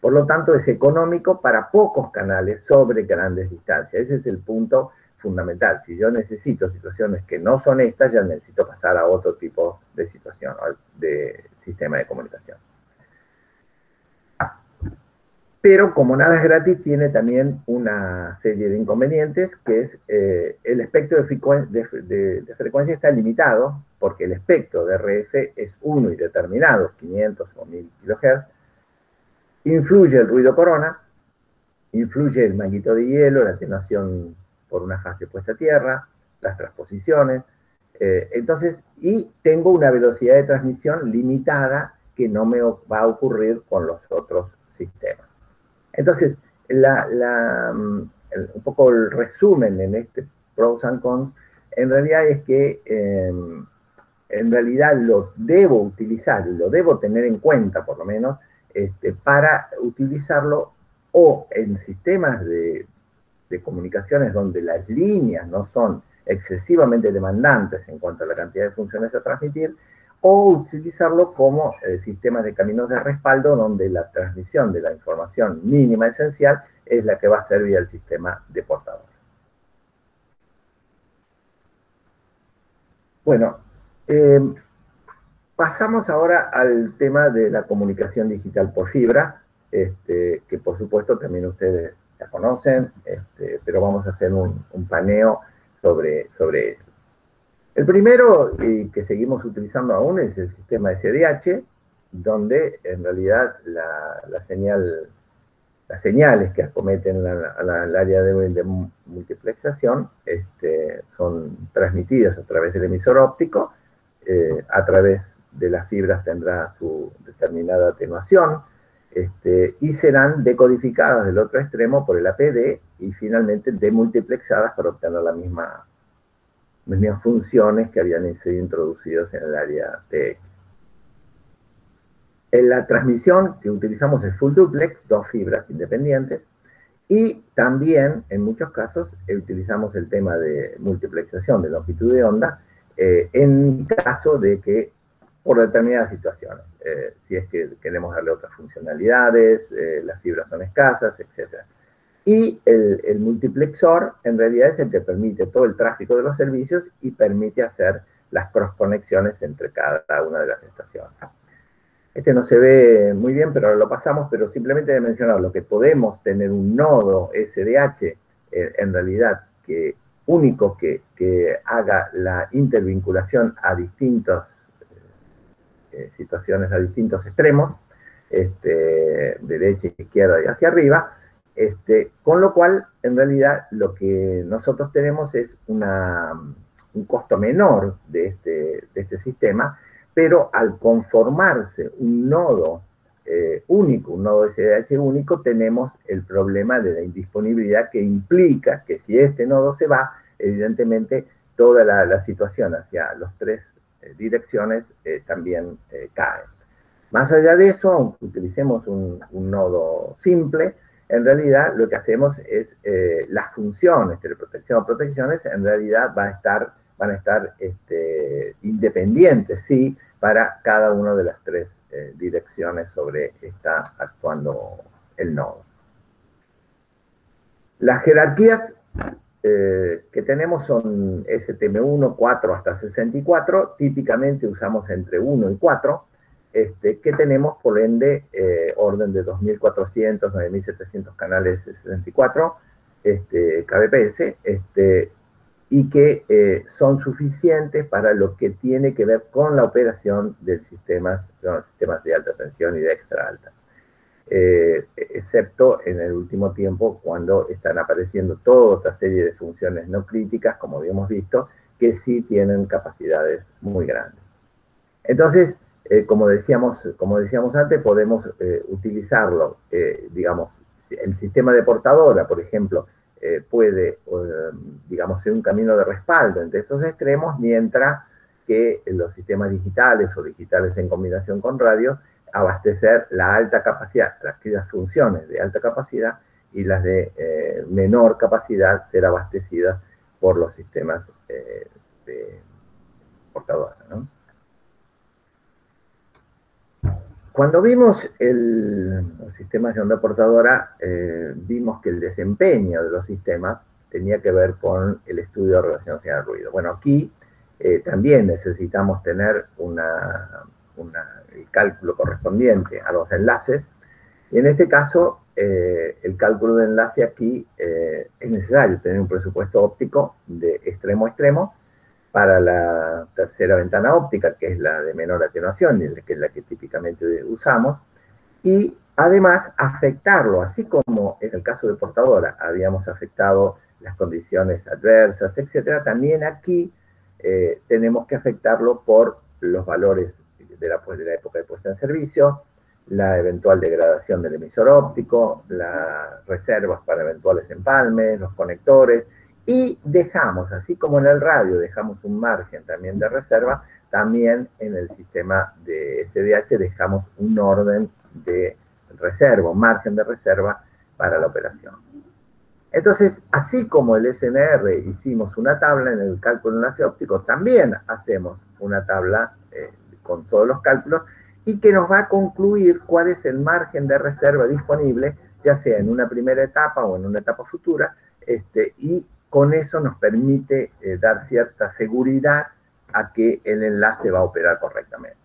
Por lo tanto, es económico para pocos canales sobre grandes distancias. Ese es el punto fundamental. Si yo necesito situaciones que no son estas, ya necesito pasar a otro tipo de situación, de sistema de comunicación. Pero como nada es gratis, tiene también una serie de inconvenientes, que es eh, el espectro de, frecuencia está limitado, porque el espectro de RF es uno y determinado, 500 o 1000 kHz. Influye el ruido corona, influye el manguito de hielo, la atenuación por una fase puesta a tierra, las transposiciones. Eh, entonces, y tengo una velocidad de transmisión limitada que no me va a ocurrir con los otros sistemas. Entonces, mm, un poco el resumen en este pros and cons, en realidad es que em, en realidad lo debo utilizar, lo debo tener en cuenta por lo menos, este, para utilizarlo o en sistemas de, de comunicaciones donde las líneas no son excesivamente demandantes en cuanto a la cantidad de funciones a transmitir, o utilizarlo como eh, sistemas de caminos de respaldo donde la transmisión de la información mínima esencial es la que va a servir al sistema de portador. Bueno, eh, pasamos ahora al tema de la comunicación digital por fibras, este, que por supuesto también ustedes ya conocen, este, pero vamos a hacer un, paneo sobre, sobre. El primero, y que seguimos utilizando aún, es el sistema SDH, donde en realidad las señales que acometen al área de, multiplexación este, son transmitidas a través del emisor óptico, eh, a través de las fibras tendrá su determinada atenuación, este, y serán decodificadas del otro extremo por el APD y finalmente demultiplexadas para obtener la misma mismas funciones que habían sido introducidas en el área TX. En la transmisión que utilizamos es full duplex, dos fibras independientes, y también, en muchos casos, utilizamos el tema de multiplexación de longitud de onda eh, en caso de que, por determinadas situaciones, eh, si es que queremos darle otras funcionalidades, eh, las fibras son escasas, etc. Y el, multiplexor en realidad es el que permite todo el tráfico de los servicios y permite hacer las cross conexiones entre cada una de las estaciones. Este no se ve muy bien, pero lo pasamos, pero simplemente de mencionar lo que podemos tener un nodo SDH eh, en realidad que único que, haga la intervinculación a distintas eh, situaciones, a distintos extremos, este, derecha, izquierda y hacia arriba, este, con lo cual, en realidad, lo que nosotros tenemos es un costo menor de este, este, sistema, pero al conformarse un nodo eh, único, un nodo SDH único, tenemos el problema de la indisponibilidad que implica que si este nodo se va, evidentemente toda la, situación hacia las tres eh, direcciones eh, también cae. Más allá de eso, aunque utilicemos un nodo simple, en realidad lo que hacemos es eh, las funciones, teleprotección o protecciones, en realidad van a estar, van a estar este, independientes, sí, para cada una de las tres eh, direcciones sobre que está actuando el nodo. Las jerarquías eh, que tenemos son STM1, 4 hasta 64, típicamente usamos entre 1 y 4, este, que tenemos, por ende, eh, orden de 2.400, 9.700 canales de 64 este, kbps, este, y que eh, son suficientes para lo que tiene que ver con la operación de los sistemas de alta tensión y de extra alta. Eh, excepto en el último tiempo cuando están apareciendo toda otra serie de funciones no críticas, como habíamos visto, que sí tienen capacidades muy grandes. Entonces, eh, como, decíamos, como decíamos antes, podemos eh, utilizarlo, eh, digamos, el sistema de portadora, por ejemplo, puede, digamos, ser un camino de respaldo entre estos extremos, mientras que los sistemas digitales o digitales en combinación con radio, abastecer la alta capacidad, las funciones de alta capacidad y las de menor capacidad ser abastecidas por los sistemas de portadora. ¿no? Cuando vimos los sistemas de onda portadora, eh, vimos que el desempeño de los sistemas tenía que ver con el estudio de relaciones al ruido. Bueno, aquí eh, también necesitamos tener el cálculo correspondiente a los enlaces, y en este caso, eh, el cálculo de enlace aquí es necesario tener un presupuesto óptico de extremo a extremo, para la tercera ventana óptica, que es la de menor atenuación, que es la que típicamente usamos, y además afectarlo, así como en el caso de portadora habíamos afectado las condiciones adversas, etcétera, también aquí eh, tenemos que afectarlo por los valores de la, pues, de la época de puesta en servicio, la eventual degradación del emisor óptico, las reservas para eventuales empalmes, los conectores, y dejamos, así como en el radio dejamos un margen también de reserva, también en el sistema de SDH dejamos un orden de reserva, margen de reserva para la operación. Entonces, así como el SNR hicimos una tabla en el cálculo enlace óptico, también hacemos una tabla eh, con todos los cálculos y que nos va a concluir cuál es el margen de reserva disponible, ya sea en una primera etapa o en una etapa futura, este, y con eso nos permite eh, dar cierta seguridad a que el enlace va a operar correctamente.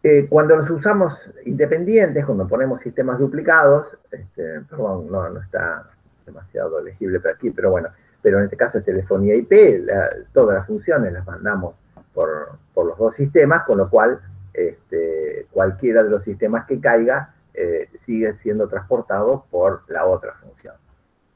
Eh, cuando los usamos independientes, cuando ponemos sistemas duplicados, este, perdón, no, no está demasiado legible por aquí, pero bueno, pero en este caso es telefonía IP, todas las funciones las mandamos por, los dos sistemas, con lo cual este, cualquiera de los sistemas que caiga eh, sigue siendo transportado por la otra función.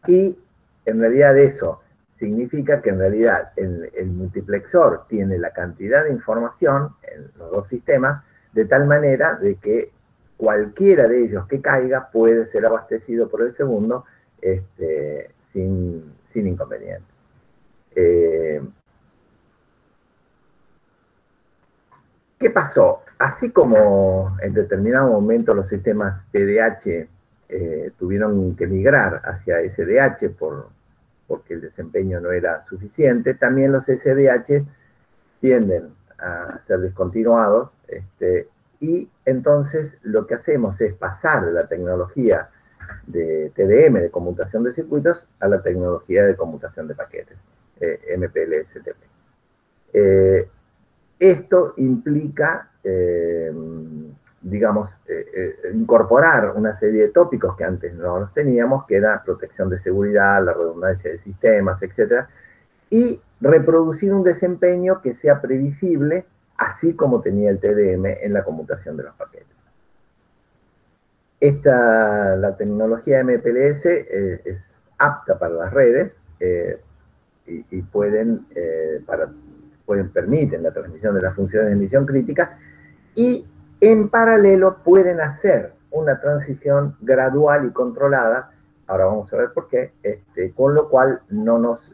Y en realidad eso significa que en realidad el multiplexor tiene la cantidad de información en los dos sistemas, de tal manera de que cualquiera de ellos que caiga puede ser abastecido por el segundo este, sin, inconveniente. Eh, ¿Qué pasó? Así como en determinado momento los sistemas PDH eh, tuvieron que migrar hacia SDH por, porque el desempeño no era suficiente, también los SDH tienden a ser descontinuados, este, y entonces lo que hacemos es pasar la tecnología de TDM, de conmutación de circuitos, a la tecnología de conmutación de paquetes, eh, MPLS-TP. Esto implica, eh, digamos, incorporar una serie de tópicos que antes no los teníamos, que era protección de seguridad, la redundancia de sistemas, etc., y reproducir un desempeño que sea previsible, así como tenía el TDM en la conmutación de los paquetes. Esta, la tecnología MPLS eh, es apta para las redes eh, y, pueden, eh, para, pueden, permiten la transmisión de las funciones de emisión crítica y en paralelo pueden hacer una transición gradual y controlada, ahora vamos a ver por qué, este, con lo cual no nos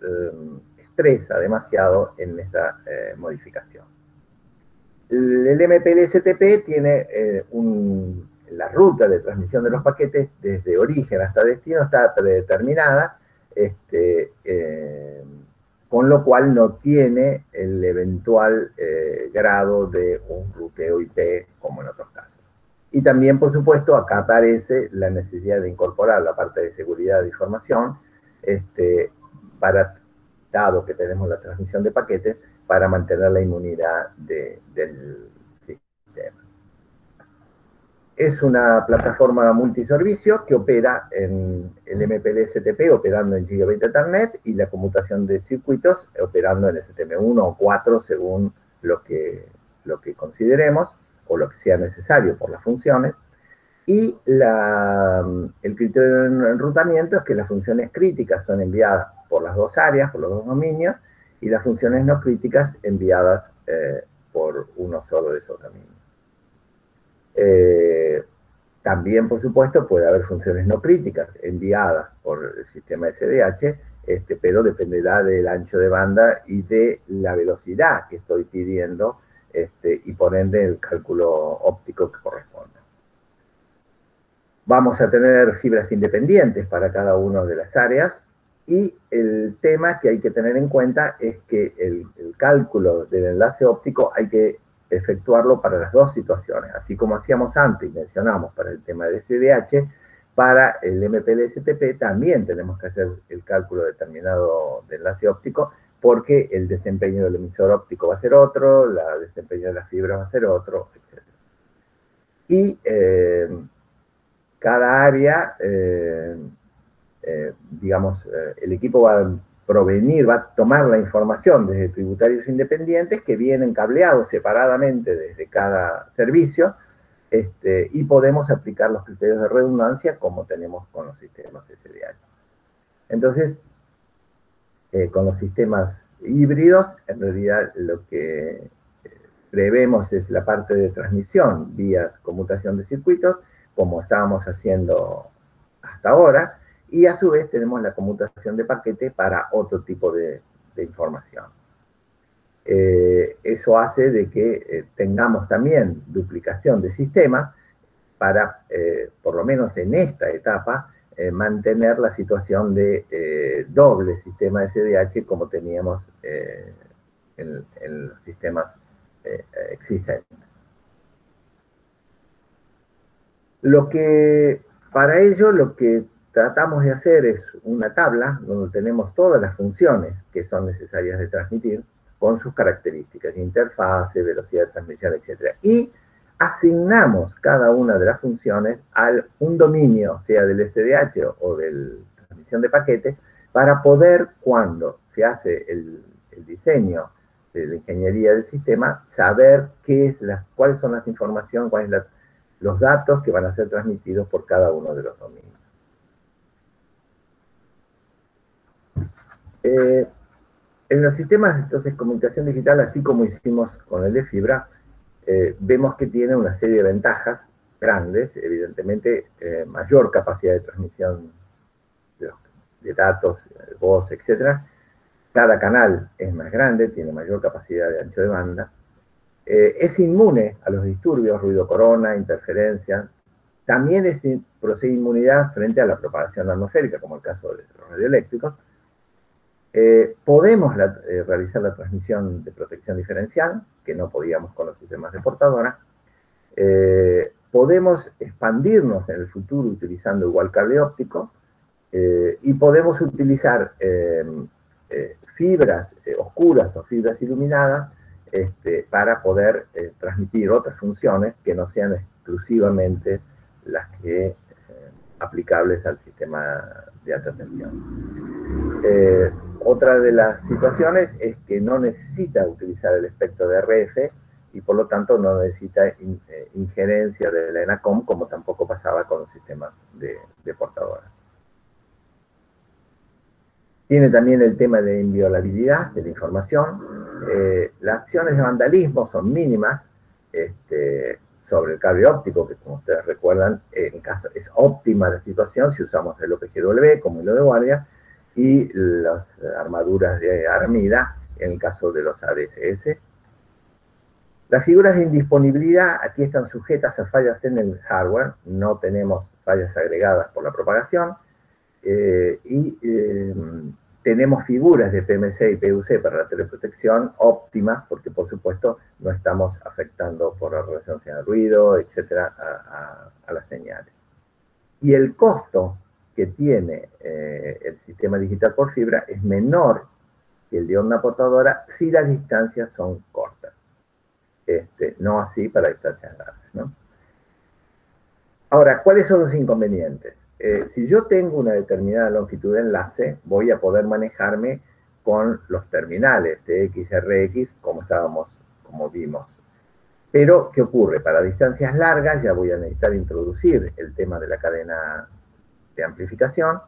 estresa demasiado en esta eh, modificación. El MPLS-TP tiene eh, la ruta de transmisión de los paquetes desde origen hasta destino está predeterminada, este, eh, con lo cual no tiene el eventual grado de un ruteo IP como en otros casos. Y también, por supuesto, acá aparece la necesidad de incorporar la parte de seguridad de información este, para dado que tenemos la transmisión de paquetes, para mantener la inmunidad del sistema. Es una plataforma multiservicio que opera en el MPLS-TP operando en Gigabit Ethernet y la conmutación de circuitos operando en STM1 o 4 según lo que, lo que consideremos o lo que sea necesario por las funciones. Y el criterio de enrutamiento es que las funciones críticas son enviadas por las dos áreas, por los dos dominios, y las funciones no críticas enviadas eh, por uno solo de esos dominios. Eh, también, por supuesto, puede haber funciones no críticas enviadas por el sistema SDH, este, pero dependerá del ancho de banda y de la velocidad que estoy pidiendo este, y por ende el cálculo óptico que corresponde. Vamos a tener fibras independientes para cada una de las áreas, y el tema que hay que tener en cuenta es que el, cálculo del enlace óptico hay que efectuarlo para las dos situaciones, así como hacíamos antes y mencionamos para el tema de SDH, para el MPLS-TP también tenemos que hacer el cálculo determinado de enlace óptico porque el desempeño del emisor óptico va a ser otro, el desempeño de la fibra va a ser otro, etc. Y eh, cada área eh, eh, digamos, el equipo va a provenir, va a tomar la información desde tributarios independientes que vienen cableados separadamente desde cada servicio este, y podemos aplicar los criterios de redundancia como tenemos con los sistemas SDH. Entonces, eh, con los sistemas híbridos, en realidad lo que prevemos es la parte de transmisión vía conmutación de circuitos, como estábamos haciendo hasta ahora, y a su vez tenemos la conmutación de paquete para otro tipo de, información. Eh, eso hace de que eh, tengamos también duplicación de sistemas para, por lo menos en esta etapa, mantener la situación de doble sistema SDH como teníamos en, en, los sistemas existentes. Lo que, para ello, lo que tratamos de hacer es una tabla donde tenemos todas las funciones que son necesarias de transmitir con sus características, interfase, velocidad de transmisión, etc. Y asignamos cada una de las funciones a un dominio, sea del SDH o de transmisión de paquetes, para poder, cuando se hace el, diseño de la ingeniería del sistema, saber cuáles son las informaciones, cuál es la los datos que van a ser transmitidos por cada uno de los dominios. Eh, en los sistemas entonces comunicación digital, así como hicimos con el de fibra, eh, vemos que tiene una serie de ventajas grandes, evidentemente eh, mayor capacidad de transmisión de, de datos, voz, etc. Cada canal es más grande, tiene mayor capacidad de ancho de banda, es inmune a los disturbios, ruido corona, interferencia. También es, procede inmunidad frente a la propagación atmosférica, como el caso de los radioeléctricos. Eh, podemos eh, realizar la transmisión de protección diferencial, que no podíamos con los sistemas de portadora. podemos expandirnos en el futuro utilizando igual cable óptico y podemos utilizar fibras oscuras o fibras iluminadas este, para poder eh, transmitir otras funciones que no sean exclusivamente las que eh, aplicables al sistema de alta tensión. Eh, otra de las situaciones es que no necesita utilizar el espectro de RF y por lo tanto no necesita injerencia de la ENACOM como tampoco pasaba con los sistemas de, de portadora. Tiene también el tema de inviolabilidad de la información. Eh, las acciones de vandalismo son mínimas este, sobre el cable óptico, que como ustedes recuerdan, en caso es óptima la situación si usamos el OPGW como hilo de guardia y las armaduras de armida en el caso de los ADSS. Las figuras de indisponibilidad aquí están sujetas a fallas en el hardware, no tenemos fallas agregadas por la propagación. Eh, y eh, tenemos figuras de PMC y PUC para la teleprotección óptimas, porque por supuesto no estamos afectando por la resonancia de ruido, etcétera, a, las señales. Y el costo que tiene eh, el sistema digital por fibra es menor que el de onda portadora si las distancias son cortas. Este, no así para distancias largas. Ahora, ¿cuáles son los inconvenientes? Eh, si yo tengo una determinada longitud de enlace, voy a poder manejarme con los terminales de XRX como estábamos, como vimos. Pero, ¿qué ocurre? Para distancias largas ya voy a necesitar introducir el tema de la cadena de amplificación.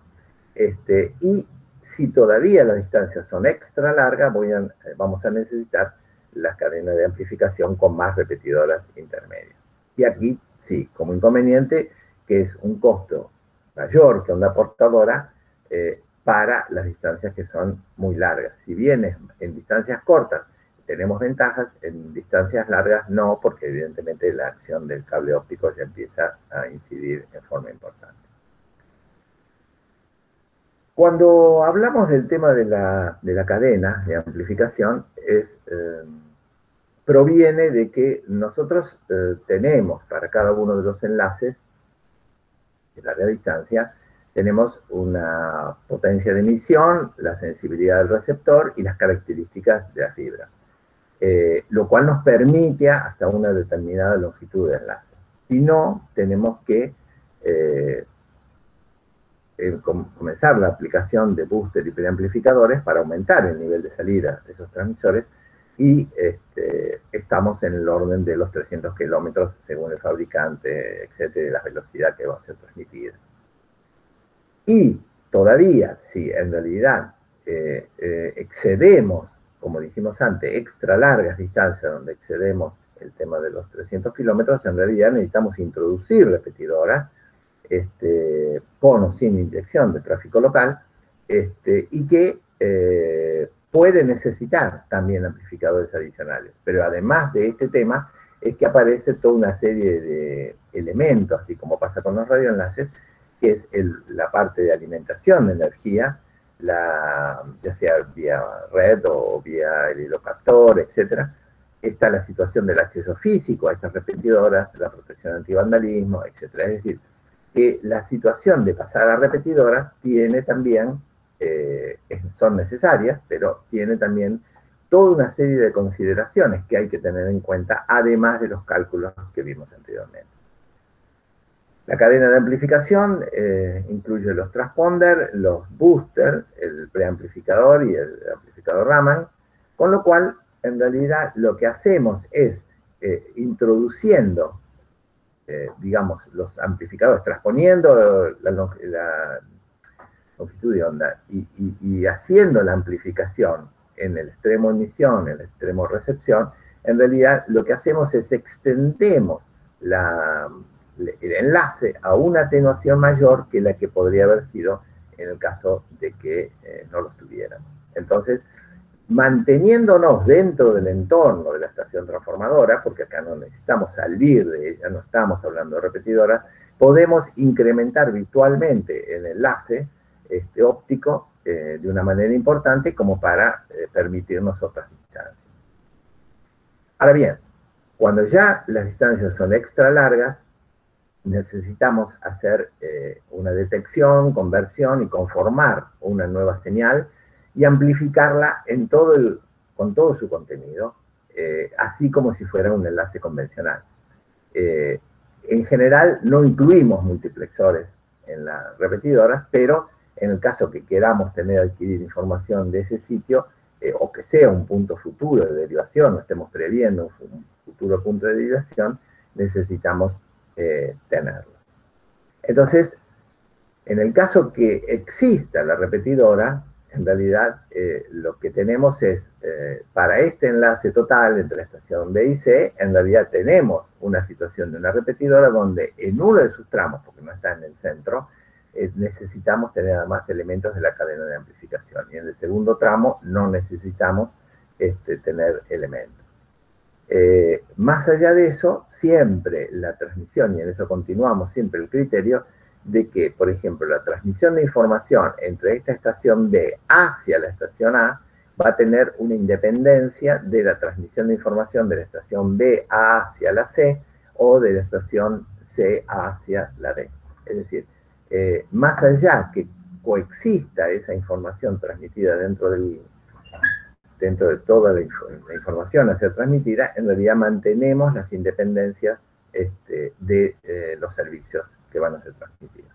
Este, y si todavía las distancias son extra largas, a, vamos a necesitar las cadenas de amplificación con más repetidoras intermedias. Y aquí, sí, como inconveniente, que es un costo mayor que onda portadora eh, para las distancias que son muy largas. Si bien en distancias cortas tenemos ventajas, en distancias largas no, porque evidentemente la acción del cable óptico ya empieza a incidir en forma importante. Cuando hablamos del tema de la, cadena de amplificación, es, eh, proviene de que nosotros eh, tenemos para cada uno de los enlaces de larga distancia, tenemos una potencia de emisión, la sensibilidad del receptor y las características de la fibra, eh, lo cual nos permite hasta una determinada longitud de enlace. Si no, tenemos que eh, comenzar la aplicación de booster y preamplificadores para aumentar el nivel de salida de esos transmisores y este, estamos en el orden de los 300 kilómetros según el fabricante, etcétera, la velocidad que va a ser transmitida. Y todavía, si en realidad eh, eh, excedemos, como dijimos antes, extra largas distancias donde excedemos el tema de los 300 kilómetros, en realidad necesitamos introducir repetidoras este, con o sin inyección de tráfico local este, y que eh, puede necesitar también amplificadores adicionales. Pero además de este tema, es que aparece toda una serie de elementos, así como pasa con los radioenlaces, que es la parte de alimentación de energía, la, ya sea vía red o vía el hilocaptor, etc. Está la situación del acceso físico a esas repetidoras, la protección antivandalismo, etc. Es decir, que la situación de pasar a repetidoras tiene también, eh, son necesarias, pero tiene también toda una serie de consideraciones que hay que tener en cuenta, además de los cálculos que vimos anteriormente. La cadena de amplificación eh, incluye los transponder, los boosters, el preamplificador y el amplificador Raman, con lo cual, en realidad, lo que hacemos es eh, introduciendo, eh, digamos, los amplificadores, transponiendo la, longitud de onda y, haciendo la amplificación en el extremo emisión, en el extremo recepción, en realidad lo que hacemos es extendemos la el enlace a una atenuación mayor que la que podría haber sido en el caso de que eh, no los tuviéramos. Entonces, manteniéndonos dentro del entorno de la estación transformadora, porque acá no necesitamos salir de ella, no estamos hablando de repetidoras, podemos incrementar virtualmente el enlace este, óptico eh, de una manera importante como para eh, permitirnos otras distancias. Ahora bien, cuando ya las distancias son extra largas, necesitamos hacer eh, una detección, conversión y conformar una nueva señal y amplificarla en todo el, con todo su contenido, eh, así como si fuera un enlace convencional. Eh, en general no incluimos multiplexores en las repetidoras, pero en el caso que queramos tener, adquirir información de ese sitio, o que sea un punto futuro de derivación, o estemos previendo un futuro punto de derivación, necesitamos eh, tenerlo. Entonces, en el caso que exista la repetidora, en realidad eh, lo que tenemos es, eh, para este enlace total entre la estación B y C, en realidad tenemos una situación de una repetidora donde en uno de sus tramos, porque no está en el centro, necesitamos tener además elementos de la cadena de amplificación. Y en el segundo tramo no necesitamos este, tener elementos. Eh, más allá de eso, siempre la transmisión, y en eso continuamos siempre el criterio, de que, por ejemplo, la transmisión de información entre esta estación B hacia la estación A va a tener una independencia de la transmisión de información de la estación B hacia la C o de la estación C hacia la D. Es decir, eh, más allá que coexista esa información transmitida dentro dentro de toda la, información a ser transmitida, en realidad mantenemos las independencias este, de eh, los servicios que van a ser transmitidos.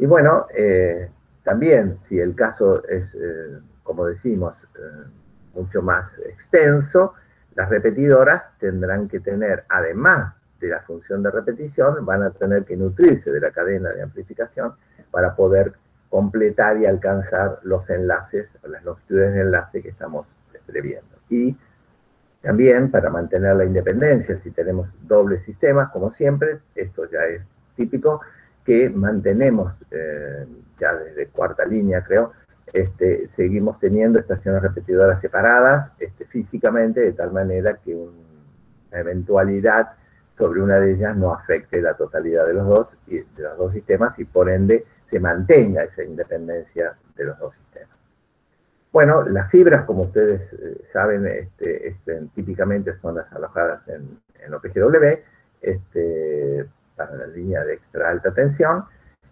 Y bueno, eh, también si el caso es, eh, como decimos, mucho más extenso, las repetidoras tendrán que tener, además de la función de repetición, van a tener que nutrirse de la cadena de amplificación para poder completar y alcanzar los enlaces, las longitudes de enlace que estamos previendo. Y también para mantener la independencia, si tenemos dobles sistemas, como siempre, esto ya es típico, que mantenemos, eh, ya desde cuarta línea creo, este, seguimos teniendo estaciones repetidoras separadas este, físicamente, de tal manera que una eventualidad sobre una de ellas no afecte la totalidad de los dos, de los dos sistemas y por ende se mantenga esa independencia de los dos sistemas. Bueno, las fibras, como ustedes eh, saben, este, este, típicamente son las alojadas en, en OPGW, este, para la línea de extra alta tensión,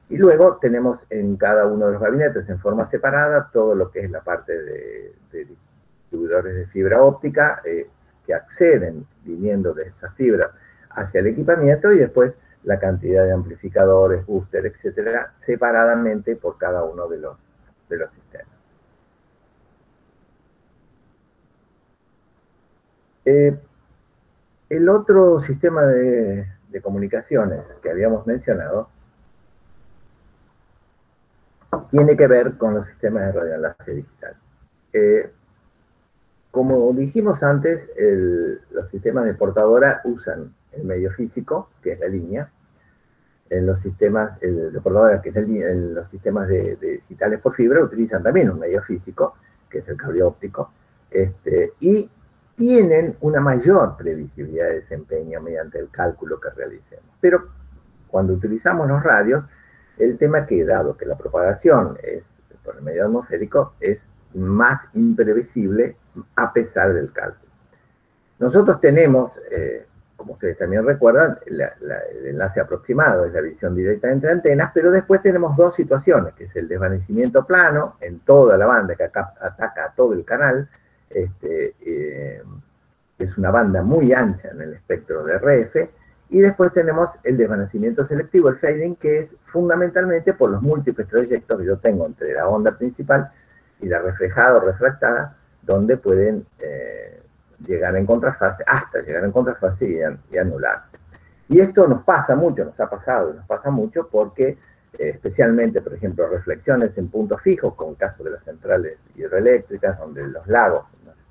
y luego tenemos en cada uno de los gabinetes en forma separada todo lo que es la parte de, distribuidores de fibra óptica eh, que acceden viniendo de esas fibras hacia el equipamiento y después la cantidad de amplificadores, booster, etcétera, separadamente por cada uno de los, de los sistemas. Eh, el otro sistema de, comunicaciones que habíamos mencionado tiene que ver con los sistemas de radioenlace digital. Eh, como dijimos antes, los sistemas de portadora usan el medio físico, que es la línea, en los sistemas, el, que es en los sistemas de, digitales por fibra utilizan también un medio físico, que es el cable óptico, este, y tienen una mayor previsibilidad de desempeño mediante el cálculo que realicemos. Pero cuando utilizamos los radios, el tema que, dado que la propagación es por el medio atmosférico, es más imprevisible a pesar del cálculo. Nosotros tenemos, eh, como ustedes también recuerdan, el enlace aproximado es la visión directa entre antenas, pero después tenemos dos situaciones, que es el desvanecimiento plano en toda la banda que ataca a todo el canal, este, eh, es una banda muy ancha en el espectro de RF, y después tenemos el desvanecimiento selectivo, el fading, que es fundamentalmente por los múltiples trayectos que yo tengo entre la onda principal y la reflejada o refractada, donde pueden eh, llegar en contrafase, hasta llegar en contrafase y, y, anularse. Y esto nos pasa mucho, nos ha pasado, nos pasa mucho porque eh, especialmente, por ejemplo, reflexiones en puntos fijos, con el caso de las centrales hidroeléctricas, donde los lagos,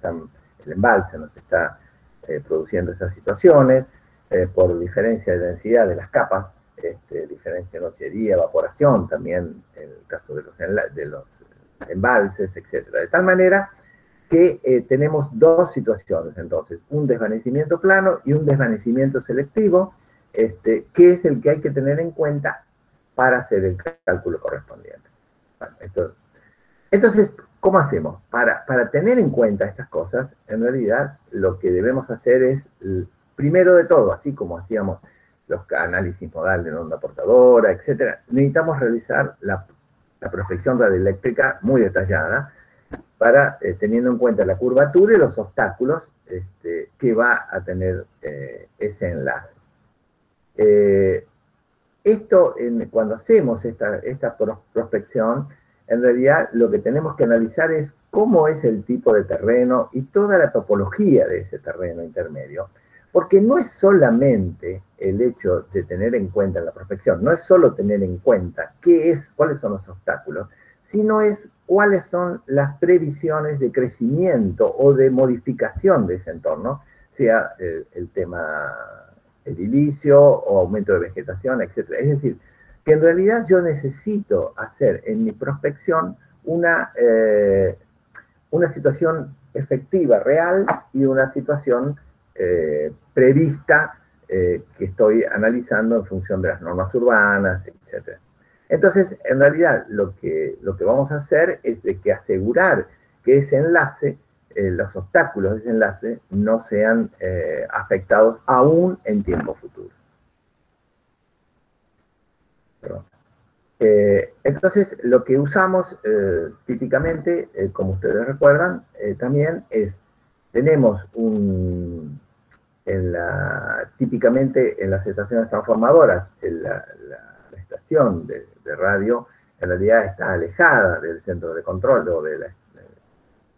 el embalse nos está eh, produciendo esas situaciones, eh, por diferencia de densidad de las capas, este, diferencia de nochería, evaporación, también en el caso de los, de los embalses, etc. De tal manera que tenemos dos situaciones, entonces, un desvanecimiento plano y un desvanecimiento selectivo, este, que es el que hay que tener en cuenta para hacer el cálculo correspondiente. entonces, ¿cómo hacemos? Para, tener en cuenta estas cosas, en realidad lo que debemos hacer es, primero de todo, así como hacíamos los análisis modal de onda portadora, etc., necesitamos realizar la, prospección radioeléctrica muy detallada, para, eh, teniendo en cuenta la curvatura y los obstáculos este, que va a tener eh, ese enlace. Eh, esto, cuando hacemos esta prospección, en realidad lo que tenemos que analizar es cómo es el tipo de terreno y toda la topología de ese terreno intermedio, porque no es solamente el hecho de tener en cuenta la prospección, no es solo tener en cuenta qué es, cuáles son los obstáculos, sino es cuáles son las previsiones de crecimiento o de modificación de ese entorno, sea el, el tema edilicio o aumento de vegetación, etc. Es decir, que en realidad yo necesito hacer en mi prospección una, eh, una situación efectiva, real, y una situación eh, prevista eh, que estoy analizando en función de las normas urbanas, etc. Entonces, en realidad, lo que, lo que vamos a hacer es de que asegurar que ese enlace los obstáculos de ese enlace no sean afectados aún en tiempo futuro. Eh, entonces, lo que usamos típicamente, como ustedes recuerdan, también es, tenemos un, en la, típicamente en las estaciones transformadoras, la, estación de, de, radio en realidad está alejada del centro de control o de la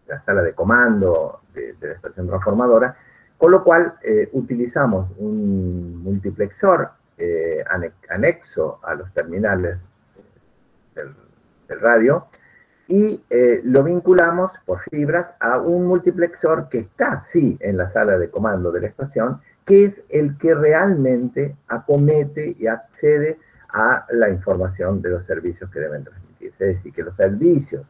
la sala de comando de, la estación transformadora, con lo cual eh, utilizamos un multiplexor eh, anexo a los terminales del, radio y eh, lo vinculamos por fibras a un multiplexor que está, sí, en la sala de comando de la estación, que es el que realmente acomete y accede a la información de los servicios que deben transmitirse. Es decir, que los servicios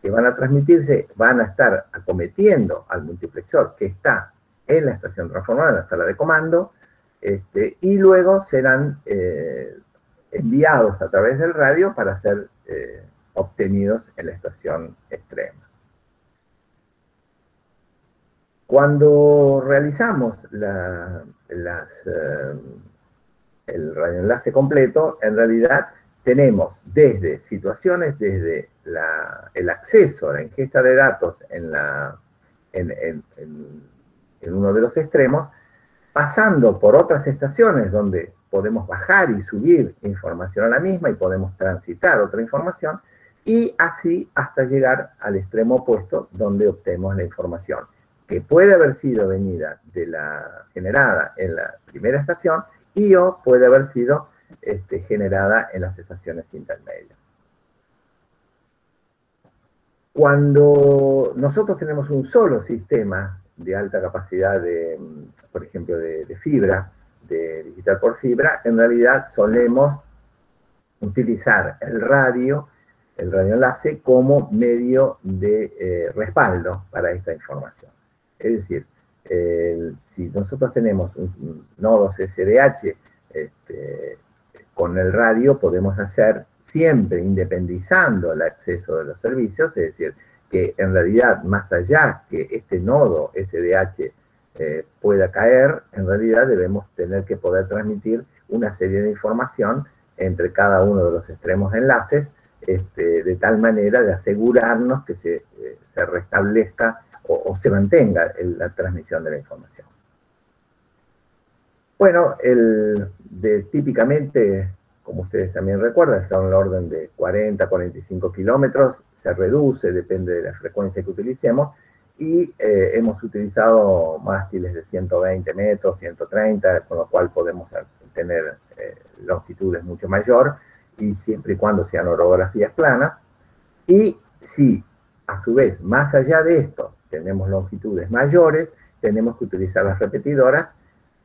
que van a transmitirse van a estar acometiendo al multiplexor que está en la estación transformada, en la sala de comando, este, y luego serán eh, enviados a través del radio para ser eh, obtenidos en la estación extrema. Cuando realizamos eh, el radioenlace completo, en realidad tenemos desde situaciones, desde el acceso a la ingesta de datos en, uno de los extremos, pasando por otras estaciones donde podemos bajar y subir información a la misma y podemos transitar otra información, y así hasta llegar al extremo opuesto donde obtenemos la información, que puede haber sido venida de la generada en la primera estación y o puede haber sido este, generada en las estaciones intermedias. Cuando nosotros tenemos un solo sistema de alta capacidad, de, por ejemplo, de, fibra, digital por fibra, en realidad solemos utilizar el radio, el radioenlace, como medio de eh, respaldo para esta información. Es decir, si nosotros tenemos nodos SDH este, con el radio, podemos hacer siempre independizando el acceso de los servicios, es decir, que en realidad, más allá que este nodo SDH eh, pueda caer, en realidad debemos tener que poder transmitir una serie de información entre cada uno de los extremos de enlaces, este, de tal manera de asegurarnos que se, eh, restablezca o, se mantenga la transmisión de la información. Bueno, el, de, típicamente, como ustedes también recuerdan, está en el orden de 40, 45 kilómetros, se reduce, depende de la frecuencia que utilicemos, y eh, hemos utilizado mástiles de 120 metros, 130, con lo cual podemos tener eh, longitudes mucho mayor, y siempre y cuando sean orografías planas. Y si, a su vez, más allá de esto, tenemos longitudes mayores, tenemos que utilizar las repetidoras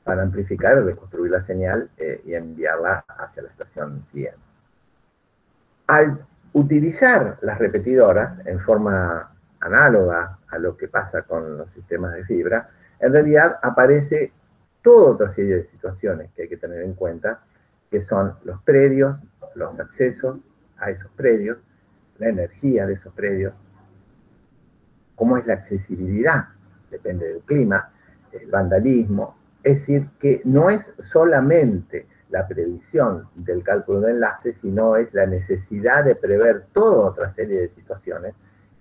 para amplificar reconstruir la señal eh, y enviarla hacia la estación siguiente. Al utilizar las repetidoras en forma análoga a lo que pasa con los sistemas de fibra, en realidad aparece toda otra serie de situaciones que hay que tener en cuenta, que son los predios, los accesos a esos predios, la energía de esos predios, cómo es la accesibilidad, depende del clima, el vandalismo, es decir, que no es solamente la previsión del cálculo de enlace, sino es la necesidad de prever toda otra serie de situaciones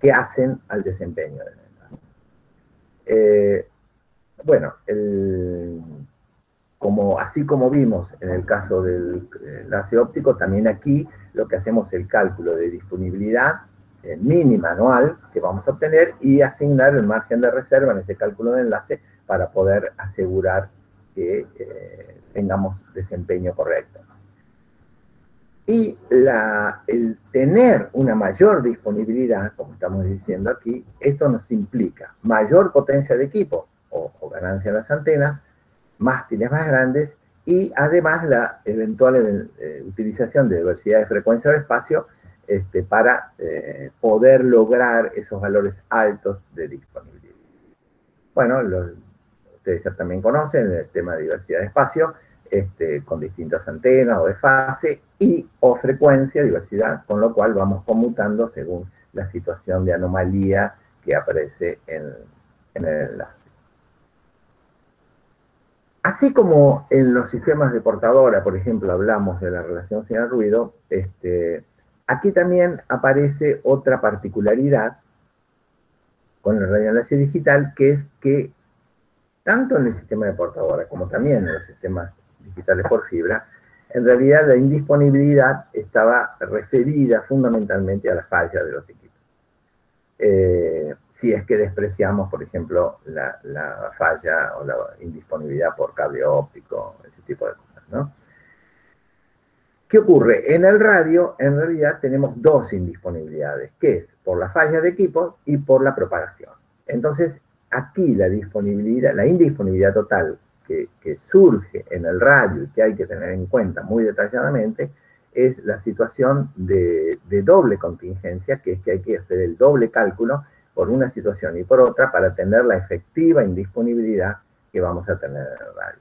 que hacen al desempeño del enlace. Eh, bueno, como, así como vimos en el caso del enlace óptico, también aquí lo que hacemos es el cálculo de disponibilidad eh, mínima anual que vamos a obtener y asignar el margen de reserva en ese cálculo de enlace para poder asegurar que eh, tengamos desempeño correcto. Y el tener una mayor disponibilidad, como estamos diciendo aquí, esto nos implica mayor potencia de equipo o, ganancia en las antenas, mástiles más grandes y además la eventual eh, utilización de diversidad de frecuencia de espacio este, para eh, poder lograr esos valores altos de disponibilidad. Bueno, ustedes ya también conocen el tema de diversidad de espacio, este, con distintas antenas o de fase y o frecuencia, diversidad, con lo cual vamos conmutando según la situación de anomalía que aparece en, el enlace. Así como en los sistemas de portadora, por ejemplo, hablamos de la relación señal-ruido, este, aquí también aparece otra particularidad con el radioenlace digital, que es que tanto en el sistema de portadora como también en los sistemas digitales por fibra, en realidad la indisponibilidad estaba referida fundamentalmente a la falla de los equipos. Eh, si es que despreciamos, por ejemplo, la, falla o la indisponibilidad por cable óptico, ese tipo de cosas, ¿no? ¿Qué ocurre? En el radio, en realidad, tenemos dos indisponibilidades, que es por la falla de equipos y por la propagación. Entonces, aquí la disponibilidad, la indisponibilidad total que, surge en el radio y que hay que tener en cuenta muy detalladamente es la situación de, doble contingencia, que es que hay que hacer el doble cálculo por una situación y por otra para tener la efectiva indisponibilidad que vamos a tener en el radio.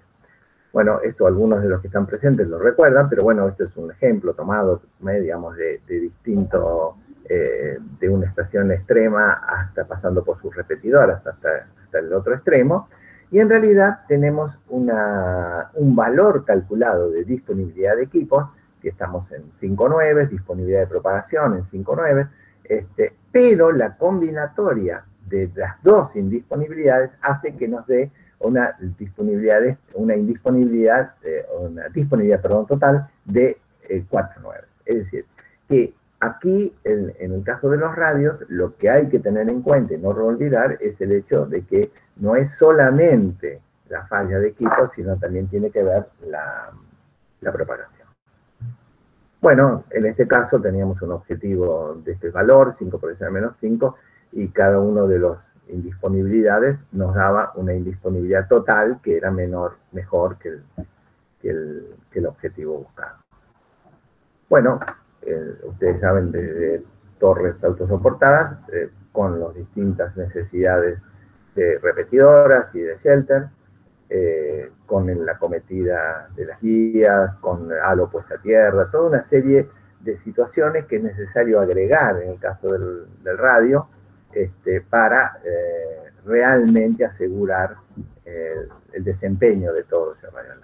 Bueno, esto algunos de los que están presentes lo recuerdan, pero bueno, esto es un ejemplo tomado, digamos, de, de distinto eh, de una estación extrema hasta pasando por sus repetidoras hasta, el otro extremo. Y en realidad tenemos un valor calculado de disponibilidad de equipos, que estamos en 5.9, disponibilidad de propagación en 5.9, este, pero la combinatoria de las dos indisponibilidades hace que nos dé una disponibilidad, una indisponibilidad, eh, una disponibilidad, perdón, total de 4.9. Eh, es decir, que Aquí, en, el caso de los radios, lo que hay que tener en cuenta y no olvidar es el hecho de que no es solamente la falla de equipo, sino también tiene que ver la, propagación. Bueno, en este caso teníamos un objetivo de este valor, 5 por decir menos 5, y cada uno de los indisponibilidades nos daba una indisponibilidad total que era menor, mejor que el, que el objetivo buscado. Bueno, eh, ustedes saben, de, torres autosoportadas, eh, con las distintas necesidades de repetidoras y de shelter, eh, con la cometida de las guías, con halo puesta a tierra, toda una serie de situaciones que es necesario agregar en el caso del, radio este, para realmente asegurar el desempeño de todo ese radio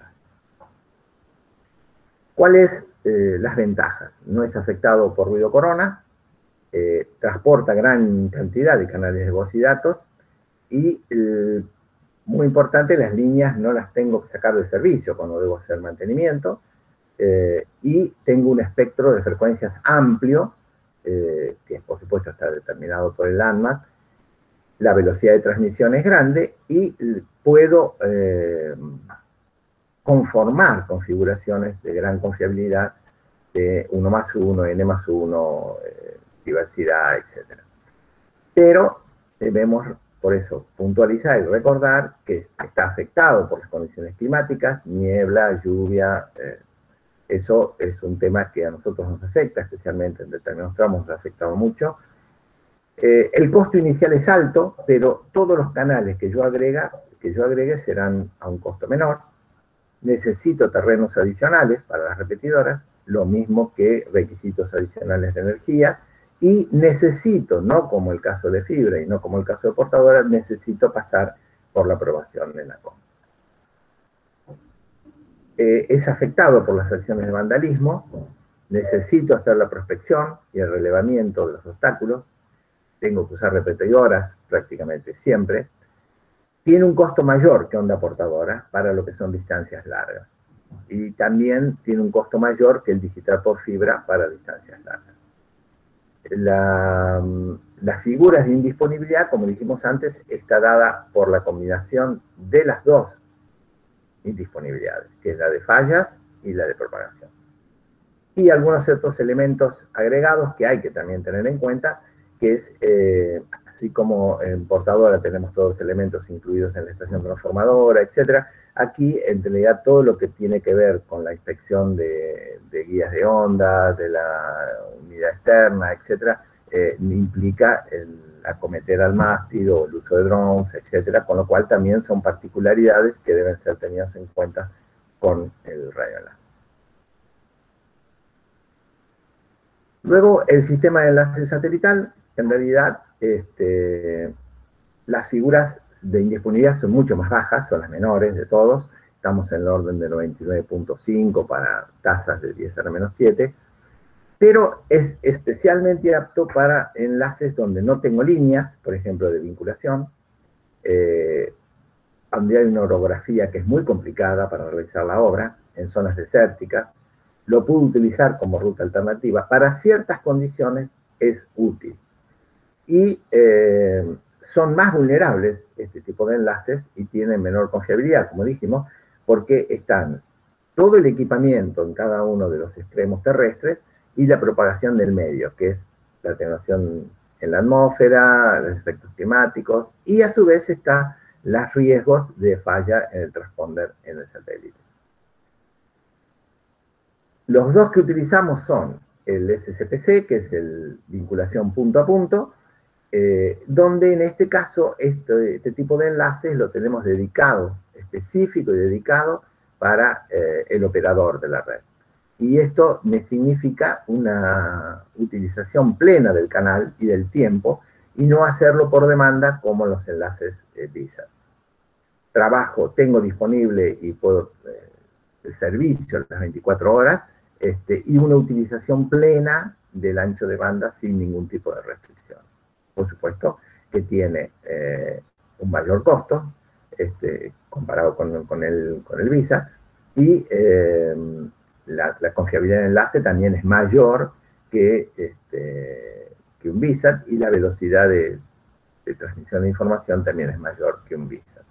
¿Cuáles eh, las ventajas? No es afectado por ruido corona, eh, transporta gran cantidad de canales de voz y datos y, muy importante, las líneas no las tengo que sacar de servicio cuando debo hacer mantenimiento eh, y tengo un espectro de frecuencias amplio, que por supuesto está determinado por el ANMAT, la velocidad de transmisión es grande y puedo conformar configuraciones de gran confiabilidad de 1 más 1, n más 1, eh, diversidad, etc. Pero debemos, por eso, puntualizar y recordar que está afectado por las condiciones climáticas, niebla, lluvia, eh, eso es un tema que a nosotros nos afecta, especialmente en determinados tramos nos ha afectado mucho. Eh, el costo inicial es alto, pero todos los canales que yo, agrega, que yo agregue serán a un costo menor necesito terrenos adicionales para las repetidoras, lo mismo que requisitos adicionales de energía, y necesito, no como el caso de fibra y no como el caso de portadora, necesito pasar por la aprobación de la compra. Eh, es afectado por las acciones de vandalismo, necesito hacer la prospección y el relevamiento de los obstáculos, tengo que usar repetidoras prácticamente siempre, tiene un costo mayor que onda portadora para lo que son distancias largas. Y también tiene un costo mayor que el digital por fibra para distancias largas. las figuras de indisponibilidad, como dijimos antes, está dada por la combinación de las dos indisponibilidades, que es la de fallas y la de propagación. Y algunos otros elementos agregados que hay que también tener en cuenta, que es eh, así como en portadora tenemos todos los elementos incluidos en la estación transformadora, etc. Aquí, en realidad, todo lo que tiene que ver con la inspección de, guías de onda, de la unidad externa, etc., eh, implica el acometer al mástil o el uso de drones, etc., con lo cual también son particularidades que deben ser tenidas en cuenta con el radio Luego, el sistema de enlace satelital, en realidad este, las figuras de indisponibilidad son mucho más bajas, son las menores de todos. Estamos en el orden de 99.5 para tasas de 10 a la menos 7. Pero es especialmente apto para enlaces donde no tengo líneas, por ejemplo, de vinculación, eh, donde hay una orografía que es muy complicada para realizar la obra, en zonas desérticas. Lo puedo utilizar como ruta alternativa. Para ciertas condiciones es útil y eh, son más vulnerables este tipo de enlaces y tienen menor confiabilidad, como dijimos, porque están todo el equipamiento en cada uno de los extremos terrestres y la propagación del medio, que es la atenuación en la atmósfera, los efectos climáticos, y a su vez están los riesgos de falla en el transponder en el satélite. Los dos que utilizamos son el SCPC, que es el vinculación punto a punto, eh, donde en este caso este, tipo de enlaces lo tenemos dedicado, específico y dedicado para eh, el operador de la red. Y esto me significa una utilización plena del canal y del tiempo y no hacerlo por demanda como los enlaces eh, Visa. Trabajo, tengo disponible y puedo el servicio las 24 horas este, y una utilización plena del ancho de banda sin ningún tipo de restricción por supuesto, que tiene eh, un mayor costo este, comparado con, el, Visa y eh, la, confiabilidad de enlace también es mayor que, este, que un Visa y la velocidad de, transmisión de información también es mayor que un Visa.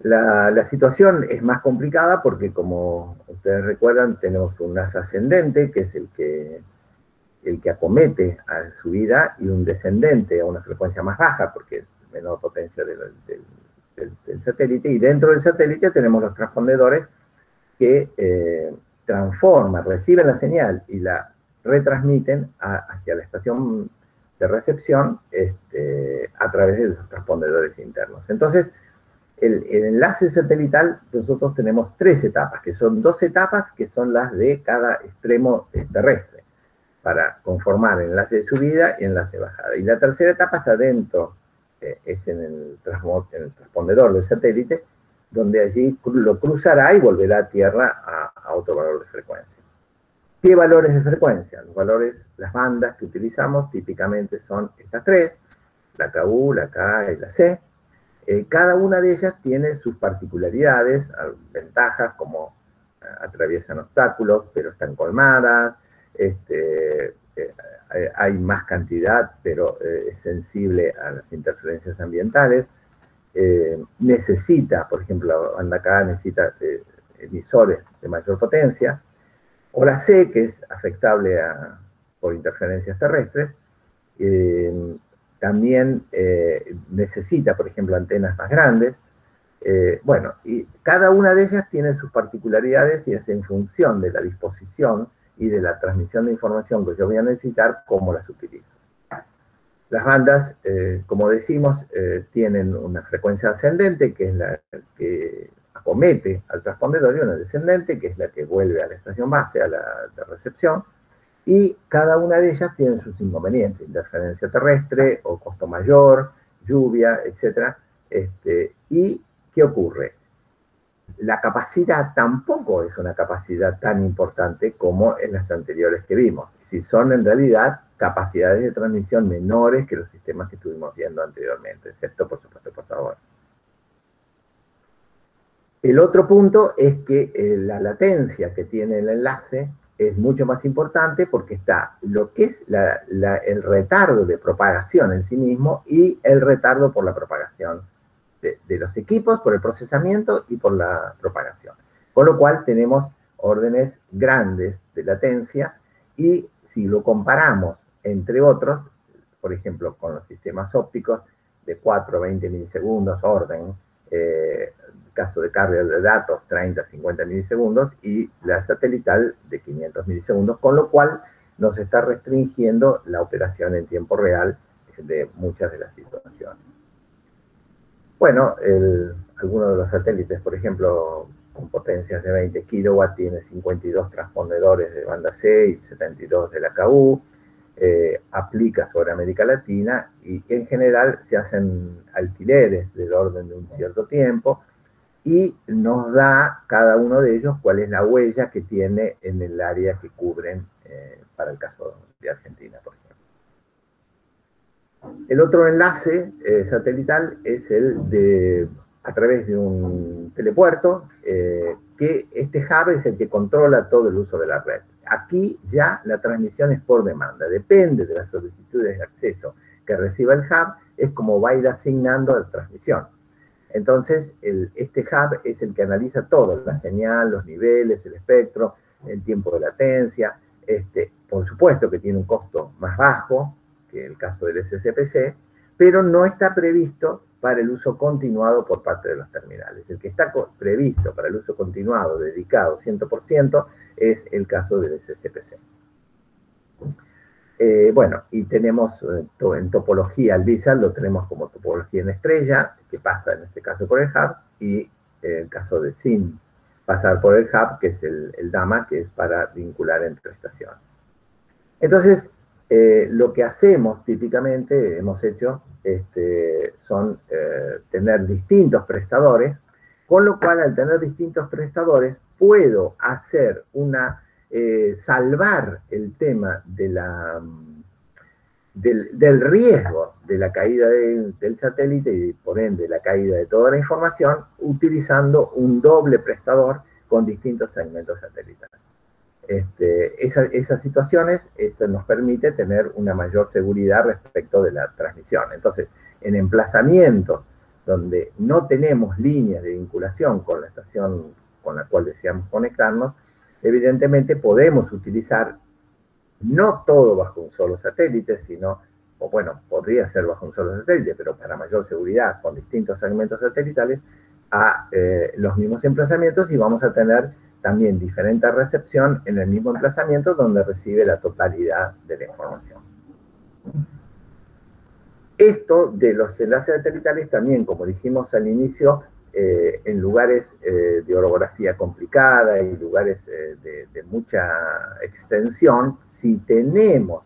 La, la, situación es más complicada porque, como ustedes recuerdan, tenemos un as ascendente, que es el que el que acomete a su vida y un descendente a una frecuencia más baja, porque es menor potencia del, satélite, y dentro del satélite tenemos los transpondedores que eh, transforman, reciben la señal y la retransmiten hacia la estación de recepción este, a través de los transpondedores internos. Entonces, el, enlace satelital, nosotros tenemos tres etapas, que son dos etapas que son las de cada extremo terrestre, para conformar enlace de subida y enlace de bajada. Y la tercera etapa está dentro, eh, es en el, en el transpondedor del satélite, donde allí lo cruzará y volverá a Tierra a, otro valor de frecuencia. ¿Qué valores de frecuencia? Los valores, las bandas que utilizamos típicamente son estas tres, la KU, la K y la C, eh, cada una de ellas tiene sus particularidades, ventajas como eh, atraviesan obstáculos, pero están colmadas, este, eh, hay más cantidad, pero es sensible a las interferencias ambientales. necesita, por ejemplo, la banda K necesita emisores de mayor potencia, o la C, que es afectable por interferencias terrestres, también eh, necesita, por ejemplo, antenas más grandes. Eh, bueno, y cada una de ellas tiene sus particularidades y es en función de la disposición y de la transmisión de información que yo voy a necesitar, cómo las utilizo. Las bandas, eh, como decimos, tienen una frecuencia ascendente, que es la que acomete al transpondedor, y una descendente, que es la que vuelve a la estación base, a la de recepción, y cada una de ellas tiene sus inconvenientes, interferencia terrestre o costo mayor, lluvia, etc. Este, ¿Y qué ocurre? La capacidad tampoco es una capacidad tan importante como en las anteriores que vimos. Si son en realidad capacidades de transmisión menores que los sistemas que estuvimos viendo anteriormente, excepto por supuesto por favor. El otro punto es que eh, la latencia que tiene el enlace es mucho más importante porque está lo que es el retardo de propagación en sí mismo y el retardo por la propagación de, los equipos, por el procesamiento y por la propagación. Con lo cual tenemos órdenes grandes de latencia y si lo comparamos entre otros, por ejemplo, con los sistemas ópticos de 4 a 20 milisegundos orden, eh, caso de carga de datos 30 50 milisegundos y la satelital de 500 milisegundos, con lo cual nos está restringiendo la operación en tiempo real de muchas de las situaciones. Bueno, el, alguno de los satélites, por ejemplo, con potencias de 20 kilowatts, tiene 52 transpondedores de banda C y 72 de la KU, eh, aplica sobre América Latina y en general se hacen alquileres del orden de un cierto tiempo, y nos da cada uno de ellos cuál es la huella que tiene en el área que cubren eh, para el caso de Argentina, por ejemplo. El otro enlace eh, satelital es el de a través de un telepuerto, eh, que este hub es el que controla todo el uso de la red. Aquí ya la transmisión es por demanda, depende de las solicitudes de acceso que reciba el hub, es como va a ir asignando la transmisión. Entonces, este hub es el que analiza todo, la señal, los niveles, el espectro, el tiempo de latencia. Este, por supuesto que tiene un costo más bajo el caso del SCPC, pero no está previsto para el uso continuado por parte de los terminales. El que está previsto para el uso continuado, dedicado 100%, es el caso del SCPC. Eh, bueno, y tenemos eh, en topología el VISA, lo tenemos como topología en estrella, que pasa en este caso por el hub, y en el caso de SIM, pasar por el hub, que es el, DAMA, que es para vincular entre estaciones. Entonces, eh, lo que hacemos típicamente, hemos hecho, este, son tener distintos prestadores, con lo cual al tener distintos prestadores, puedo hacer una eh, salvar el tema la, del, riesgo de la caída del satélite y por ende la caída de toda la información utilizando un doble prestador con distintos segmentos satelitales. Este, esas situaciones eso nos permite tener una mayor seguridad respecto de la transmisión. Entonces, en emplazamientos donde no tenemos líneas de vinculación con la estación con la cual deseamos conectarnos, evidentemente podemos utilizar no todo bajo un solo satélite, sino, o bueno, podría ser bajo un solo satélite, pero para mayor seguridad, con distintos segmentos satelitales, a eh, los mismos emplazamientos y vamos a tener también diferente recepción en el mismo emplazamiento donde recibe la totalidad de la información. esto de los enlaces satelitales también, como dijimos al inicio, eh, en lugares eh, de orografía complicada y lugares eh, de, mucha extensión, si tenemos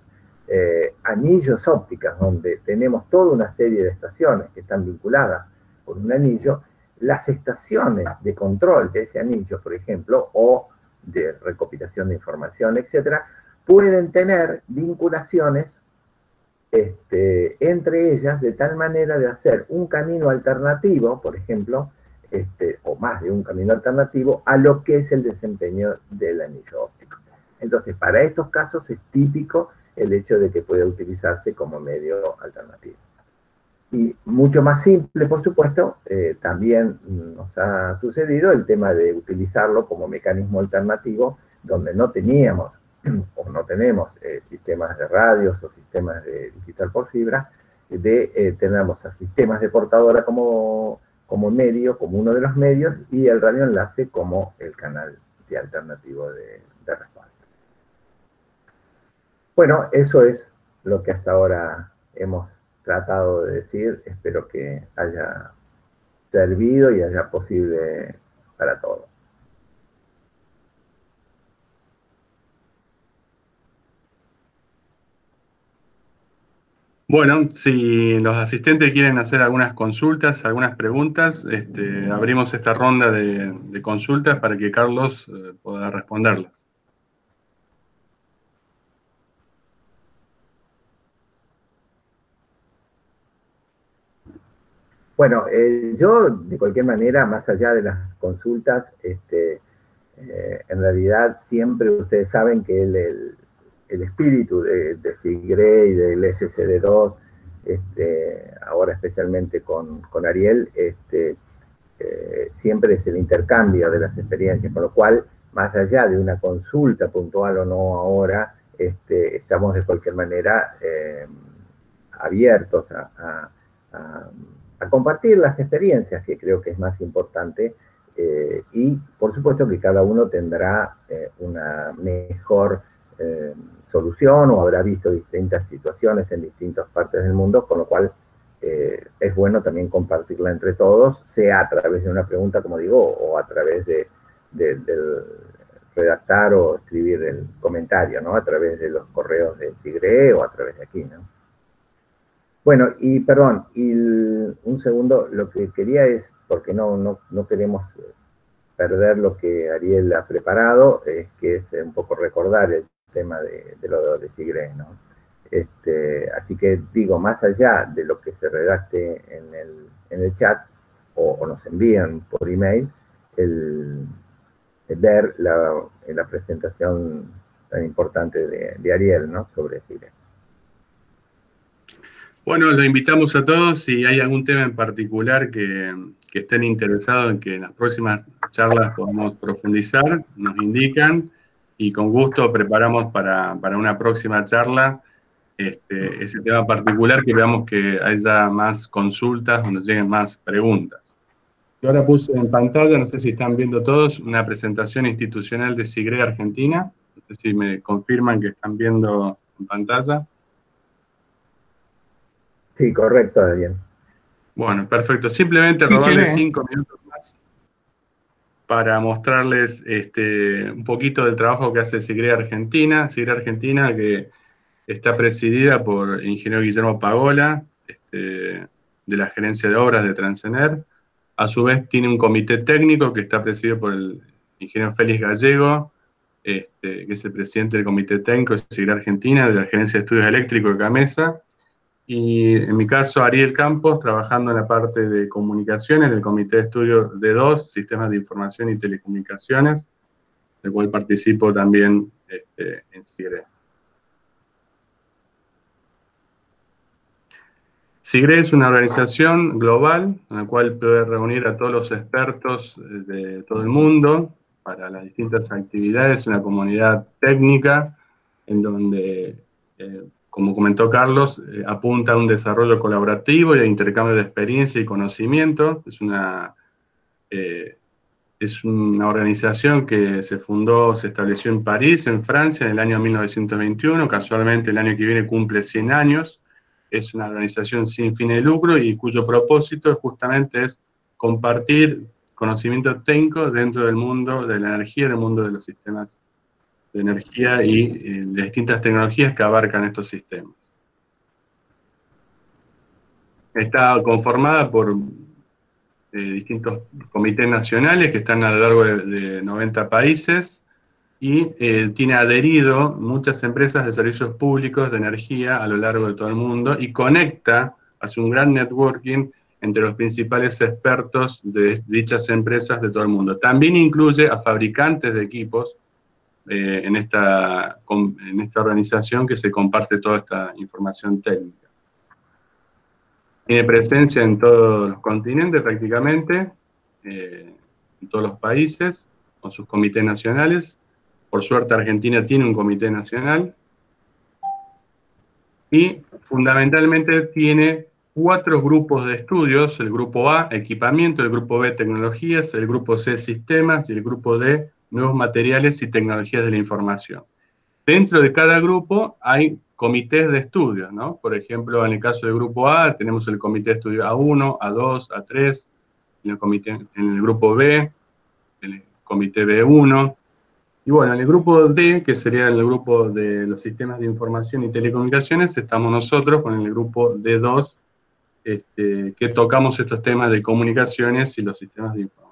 anillos ópticas donde tenemos toda una serie de estaciones que están vinculadas por un anillo, las estaciones de control de ese anillo, por ejemplo, o de recopilación de información, etcétera, pueden tener vinculaciones este, entre ellas de tal manera de hacer un camino alternativo, por ejemplo, este, o más de un camino alternativo, a lo que es el desempeño del anillo óptico. Entonces, para estos casos es típico el hecho de que pueda utilizarse como medio alternativo. Y mucho más simple, por supuesto, eh, también nos ha sucedido el tema de utilizarlo como mecanismo alternativo, donde no teníamos o no tenemos eh, sistemas de radios o sistemas de digital por fibra, de eh, tenemos a sistemas de portadora como como medio, como uno de los medios, y el radioenlace como el canal de alternativo de, respaldo. Bueno, eso es lo que hasta ahora hemos tratado de decir. Espero que haya servido y haya posible para todos. Bueno, si los asistentes quieren hacer algunas consultas, algunas preguntas, este, abrimos esta ronda de, consultas para que Carlos eh, pueda responderlas. Bueno, eh, yo de cualquier manera, más allá de las consultas, este, eh, en realidad siempre ustedes saben que el espíritu de, de y del SCD2, este, ahora especialmente con, Ariel, este, eh, siempre es el intercambio de las experiencias, con lo cual, más allá de una consulta puntual o no ahora, estamos de cualquier manera abiertos a, compartir las experiencias, que creo que es más importante, eh, y por supuesto que cada uno tendrá una mejor solución o habrá visto distintas situaciones en distintas partes del mundo, con lo cual eh, es bueno también compartirla entre todos, sea a través de una pregunta, como digo, o a través de, redactar o escribir el comentario, ¿no? A través de los correos de Tigre o a través de aquí, ¿no? Bueno, y perdón, y un segundo, lo que quería es, porque no, no, no queremos perder lo que Ariel ha preparado, es que es un poco recordar el tema de, lo de Sigre, ¿no? Este, así que digo, más allá de lo que se redacte en el, chat o, nos envían por email, el, ver la, la, presentación tan importante de, Ariel ¿no? sobre Sigre. Bueno, los invitamos a todos, si hay algún tema en particular que, estén interesados en que en las próximas charlas podamos profundizar, nos indican y con gusto preparamos para, una próxima charla este, ese tema particular que veamos que haya más consultas o nos lleguen más preguntas. Yo ahora puse en pantalla, no sé si están viendo todos, una presentación institucional de SIGRE Argentina. No sé si me confirman que están viendo en pantalla. Sí, correcto, bien. Bueno, perfecto. Simplemente robarle cinco minutos para mostrarles este, un poquito del trabajo que hace Sigre Argentina. Sigre Argentina que está presidida por el ingeniero Guillermo Pagola, este, de la gerencia de obras de Transener. A su vez tiene un comité técnico que está presidido por el ingeniero Félix Gallego, este, que es el presidente del comité técnico de Sigre Argentina, de la gerencia de estudios eléctricos de Camesa y en mi caso Ariel Campos, trabajando en la parte de comunicaciones del Comité de Estudio de dos Sistemas de Información y Telecomunicaciones, del cual participo también este, en SIGRE. SIGRE es una organización global en la cual puede reunir a todos los expertos de todo el mundo para las distintas actividades, una comunidad técnica en donde eh, como comentó Carlos, eh, apunta a un desarrollo colaborativo y a intercambio de experiencia y conocimiento. Es una, eh, es una organización que se fundó, se estableció en París, en Francia, en el año 1921. Casualmente el año que viene cumple 100 años. es una organización sin fin de lucro y cuyo propósito justamente es compartir conocimiento técnico dentro del mundo de la energía, del mundo de los sistemas de energía y eh, de distintas tecnologías que abarcan estos sistemas. Está conformada por eh, distintos comités nacionales que están a lo largo de, 90 países y eh, tiene adherido muchas empresas de servicios públicos de energía a lo largo de todo el mundo y conecta, hace un gran networking entre los principales expertos de dichas empresas de todo el mundo. También incluye a fabricantes de equipos eh, en, esta, en esta organización que se comparte toda esta información técnica. Tiene presencia en todos los continentes prácticamente, eh, en todos los países, con sus comités nacionales. Por suerte Argentina tiene un comité nacional. Y fundamentalmente tiene cuatro grupos de estudios, el grupo A, equipamiento, el grupo B, tecnologías, el grupo C, sistemas y el grupo D, nuevos materiales y tecnologías de la información. Dentro de cada grupo hay comités de estudios, ¿no? Por ejemplo, en el caso del grupo A tenemos el comité de estudio A1, A2, A3, en el, comité, en el grupo B, el comité B1, y bueno, en el grupo D, que sería el grupo de los sistemas de información y telecomunicaciones, estamos nosotros con el grupo D2, este, que tocamos estos temas de comunicaciones y los sistemas de información.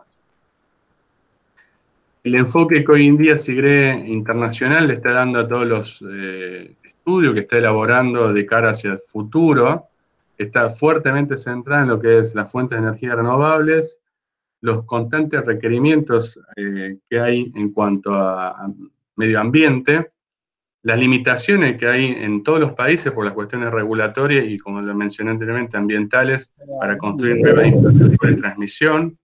El enfoque que hoy en día SIGRE Internacional le está dando a todos los eh, estudio que está elaborando de cara hacia el futuro está fuertemente centrada en lo que es las fuentes de energía renovables, los constantes requerimientos eh, que hay en cuanto a, medio ambiente, las limitaciones que hay en todos los países por las cuestiones regulatorias y, como lo mencioné anteriormente, ambientales para construir nuevas infraestructuras de transmisión,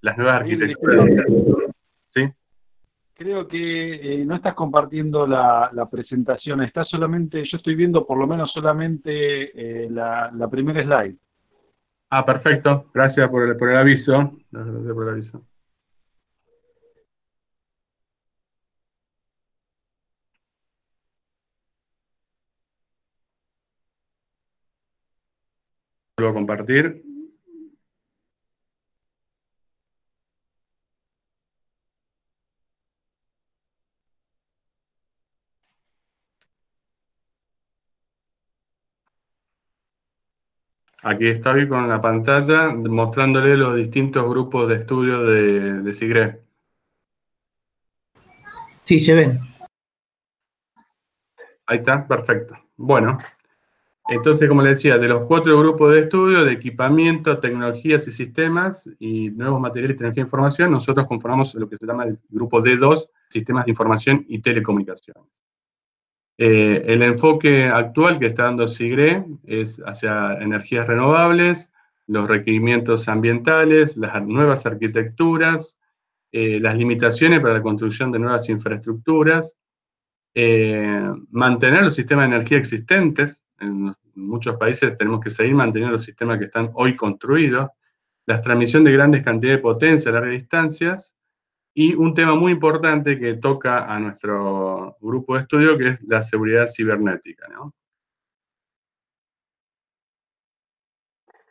las nuevas arquitecturas. Creo que eh, no estás compartiendo la, presentación, está solamente, yo estoy viendo por lo menos solamente eh, la, primera slide. Ah, perfecto, gracias por el, por el aviso. Gracias por el aviso. Vuelvo a compartir. Aquí estoy con la pantalla mostrándole los distintos grupos de estudio de, de SIGRE. Sí, se ven. Ahí está, perfecto. Bueno, entonces, como le decía, de los cuatro grupos de estudio de equipamiento, tecnologías y sistemas y nuevos materiales de tecnología e información, nosotros conformamos lo que se llama el grupo D2, sistemas de información y telecomunicaciones. Eh, el enfoque actual que está dando SIGRE es hacia energías renovables, los requerimientos ambientales, las nuevas arquitecturas, eh, las limitaciones para la construcción de nuevas infraestructuras, eh, mantener los sistemas de energía existentes. En muchos países tenemos que seguir manteniendo los sistemas que están hoy construidos, la transmisión de grandes cantidades de potencia a largas distancias, y un tema muy importante que toca a nuestro grupo de estudio, que es la seguridad cibernética.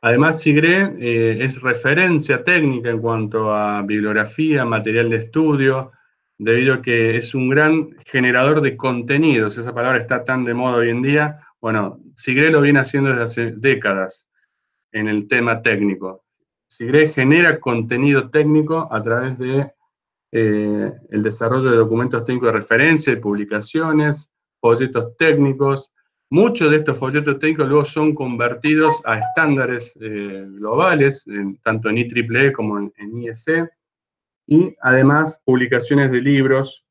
Además, SIGRE eh, es referencia técnica en cuanto a bibliografía, material de estudio, debido a que es un gran generador de contenidos. Esa palabra está tan de moda hoy en día. Bueno, SIGRE lo viene haciendo desde hace décadas en el tema técnico. SIGRE genera contenido técnico a través de eh, el desarrollo de documentos técnicos de referencia y publicaciones, folletos técnicos. Muchos de estos folletos técnicos luego son convertidos a estándares eh, globales, tanto en IEEE como en, en IEC, y además publicaciones de libros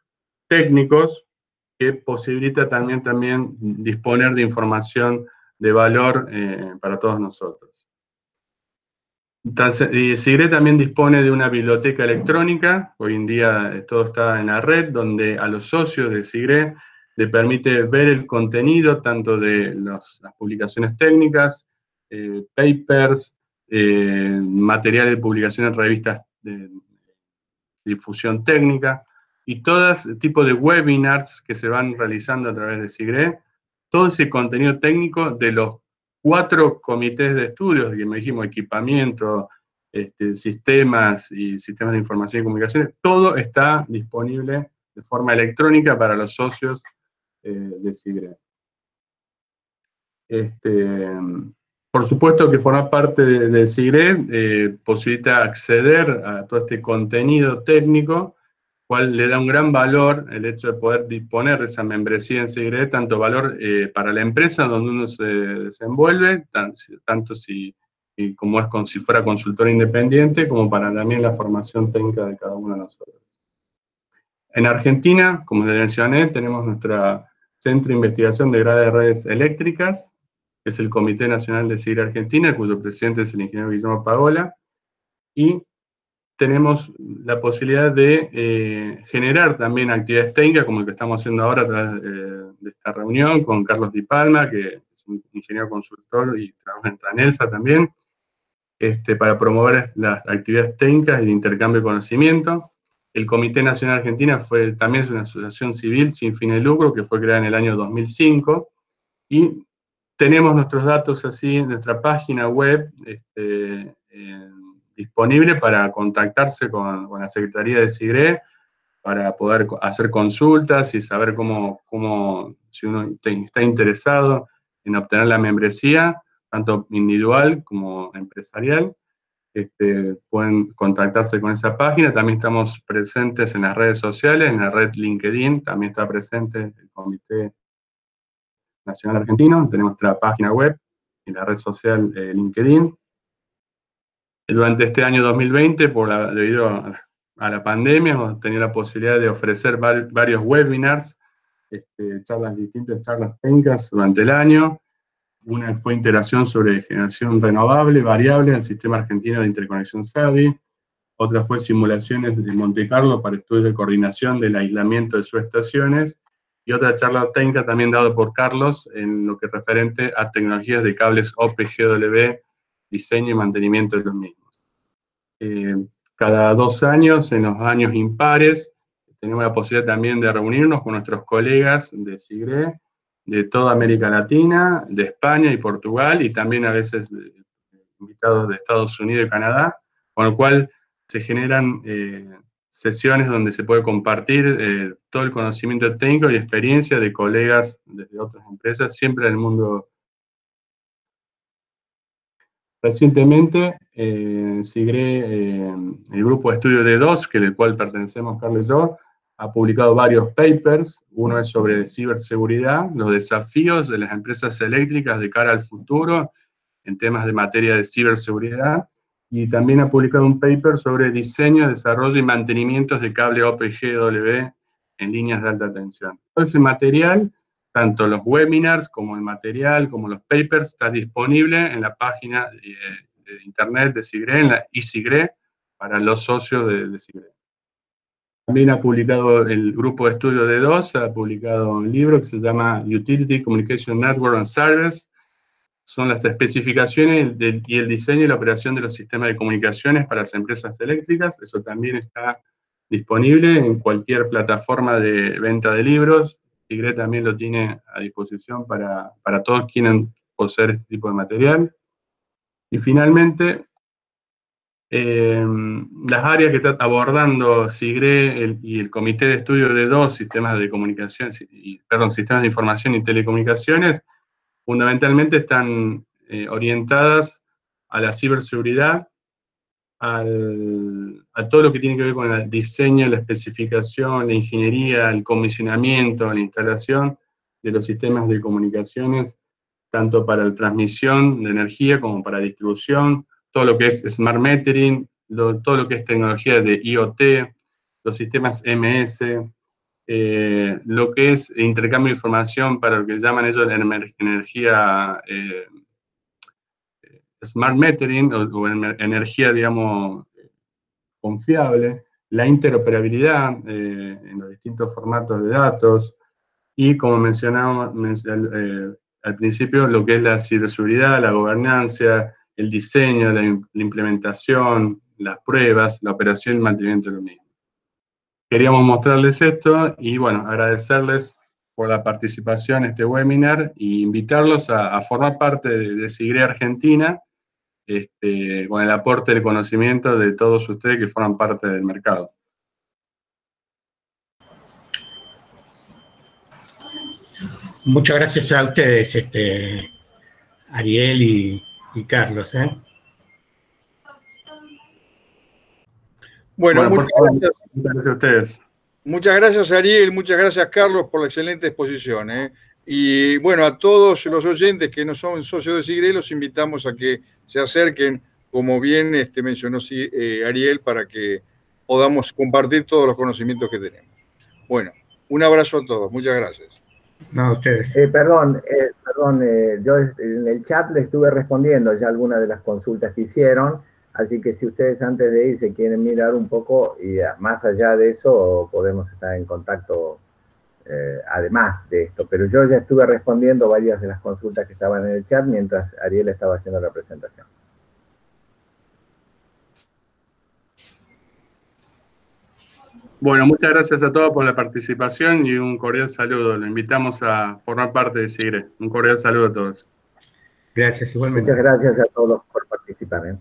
técnicos que posibilita también, también disponer de información de valor eh, para todos nosotros. SIGRE también dispone de una biblioteca electrónica, hoy en día eh, todo está en la red, donde a los socios de SIGRE le permite ver el contenido tanto de las publicaciones técnicas, eh, papers, eh, material de publicación en revistas de difusión técnica y todo tipo de webinars que se van realizando a través de SIGRE, todo ese contenido técnico de los cuatro comités de estudios, que me dijimos equipamiento, este, sistemas y sistemas de información y comunicaciones, todo está disponible de forma electrónica para los socios eh, de SIGRE. Este, por supuesto que formar parte de, SIGRE eh, posibilita acceder a todo este contenido técnico cual le da un gran valor el hecho de poder disponer de esa membresía en SIGRE, tanto valor eh, para la empresa donde uno se desenvuelve, tanto si, como es como si fuera consultor independiente, como para también la formación técnica de cada uno de nosotros. En Argentina, como les mencioné, tenemos nuestro Centro de Investigación de Grada de Redes Eléctricas, que es el Comité Nacional de SIGRE Argentina, cuyo presidente es el ingeniero Guillermo Pagola, y tenemos la posibilidad de eh, generar también actividades técnicas, como el que estamos haciendo ahora a través de esta reunión con Carlos Di Palma, que es un ingeniero consultor y trabaja en Tranelsa también, este, para promover las actividades técnicas y de intercambio de conocimiento. El Comité Nacional Argentina fue, también es una asociación civil sin fin de lucro que fue creada en el año 2005 y tenemos nuestros datos así en nuestra página web, este, disponible para contactarse con, la Secretaría de SIGRE para poder hacer consultas y saber cómo, cómo si uno está interesado en obtener la membresía, tanto individual como empresarial, este, pueden contactarse con esa página. También estamos presentes en las redes sociales, en la red LinkedIn, también está presente el Comité Nacional Argentino, tenemos nuestra página web y la red social eh, LinkedIn. Durante este año 2020, por debido a, la pandemia, hemos tenido la posibilidad de ofrecer varios webinars, este, charlas distintas, charlas técnicas durante el año. Una fue interacción sobre generación renovable, variable, en el sistema argentino de interconexión SADI. Otra fue simulaciones de Monte Carlo para estudios de coordinación del aislamiento de subestaciones. Y otra charla técnica también dada por Carlos en lo que referente a tecnologías de cables OPGW diseño y mantenimiento de los mismos. Eh, cada dos años, en los años impares, tenemos la posibilidad también de reunirnos con nuestros colegas de SIGRE, de toda América Latina, de España y Portugal, y también a veces invitados de Estados Unidos y Canadá, con lo cual se generan eh, sesiones donde se puede compartir eh, todo el conocimiento técnico y experiencia de colegas desde otras empresas, siempre del mundo Recientemente, eh, eh, el grupo de estudio de DOS, que del cual pertenecemos Carlos y yo, ha publicado varios papers. Uno es sobre ciberseguridad, los desafíos de las empresas eléctricas de cara al futuro en temas de materia de ciberseguridad. Y también ha publicado un paper sobre diseño, desarrollo y mantenimiento de cable OPGW en líneas de alta tensión. Todo ese material tanto los webinars como el material, como los papers, está disponible en la página de, internet de SIGRE, en la iSIGRE, para los socios de, de, SIGRE. También ha publicado el grupo de estudio de DOS, ha publicado un libro que se llama Utility Communication Network and Service. Son las especificaciones y el diseño y la operación de los sistemas de comunicaciones para las empresas eléctricas. Eso también está disponible en cualquier plataforma de venta de libros, Tigre también lo tiene a disposición para, todos quienes poseer este tipo de material. Y finalmente, eh, las áreas que está abordando SIGRE y el Comité de Estudio de dos sistemas de comunicación, y, perdón, sistemas de información y telecomunicaciones, fundamentalmente están eh, orientadas a la ciberseguridad, a todo lo que tiene que ver con el diseño, la especificación, la ingeniería, el comisionamiento, la instalación de los sistemas de comunicaciones, tanto para la transmisión de energía como para distribución, todo lo que es smart metering, todo lo que es tecnología de IoT, los sistemas MS, eh, lo que es intercambio de información para lo que llaman ellos energía eh, smart metering o, energía, digamos, confiable, la interoperabilidad eh, en los distintos formatos de datos y, como mencionamos eh, al principio, lo que es la ciberseguridad, la gobernanza, el diseño, la, implementación, las pruebas, la operación y el mantenimiento de lo mismo. Queríamos mostrarles esto y, bueno, agradecerles por la participación en este webinar e invitarlos a, formar parte de, de Sigre Argentina este, con el aporte del conocimiento de todos ustedes que forman parte del mercado. Muchas gracias a ustedes, este, Ariel y, Carlos. ¿eh? Bueno, muchas, gracias. a ustedes. Muchas gracias, Ariel, muchas gracias, Carlos, por la excelente exposición. ¿eh? Y bueno, a todos los oyentes que no son socios de SIGRE, los invitamos a que se acerquen, como bien este, mencionó eh, Ariel, para que podamos compartir todos los conocimientos que tenemos. Bueno, un abrazo a todos, muchas gracias. No, ustedes. Eh, perdón, eh, perdón, yo en el chat le estuve respondiendo ya algunas de las consultas que hicieron, así que si ustedes antes de irse quieren mirar un poco y más allá de eso podemos estar en contacto eh, además de esto. Pero yo ya estuve respondiendo varias de las consultas que estaban en el chat mientras Ariel estaba haciendo la presentación. Bueno, muchas gracias a todos por la participación y un cordial saludo. Le invitamos a formar parte de SIGRE. Un cordial saludo a todos. Gracias, igualmente. Muchas gracias a todos por participar. ¿eh?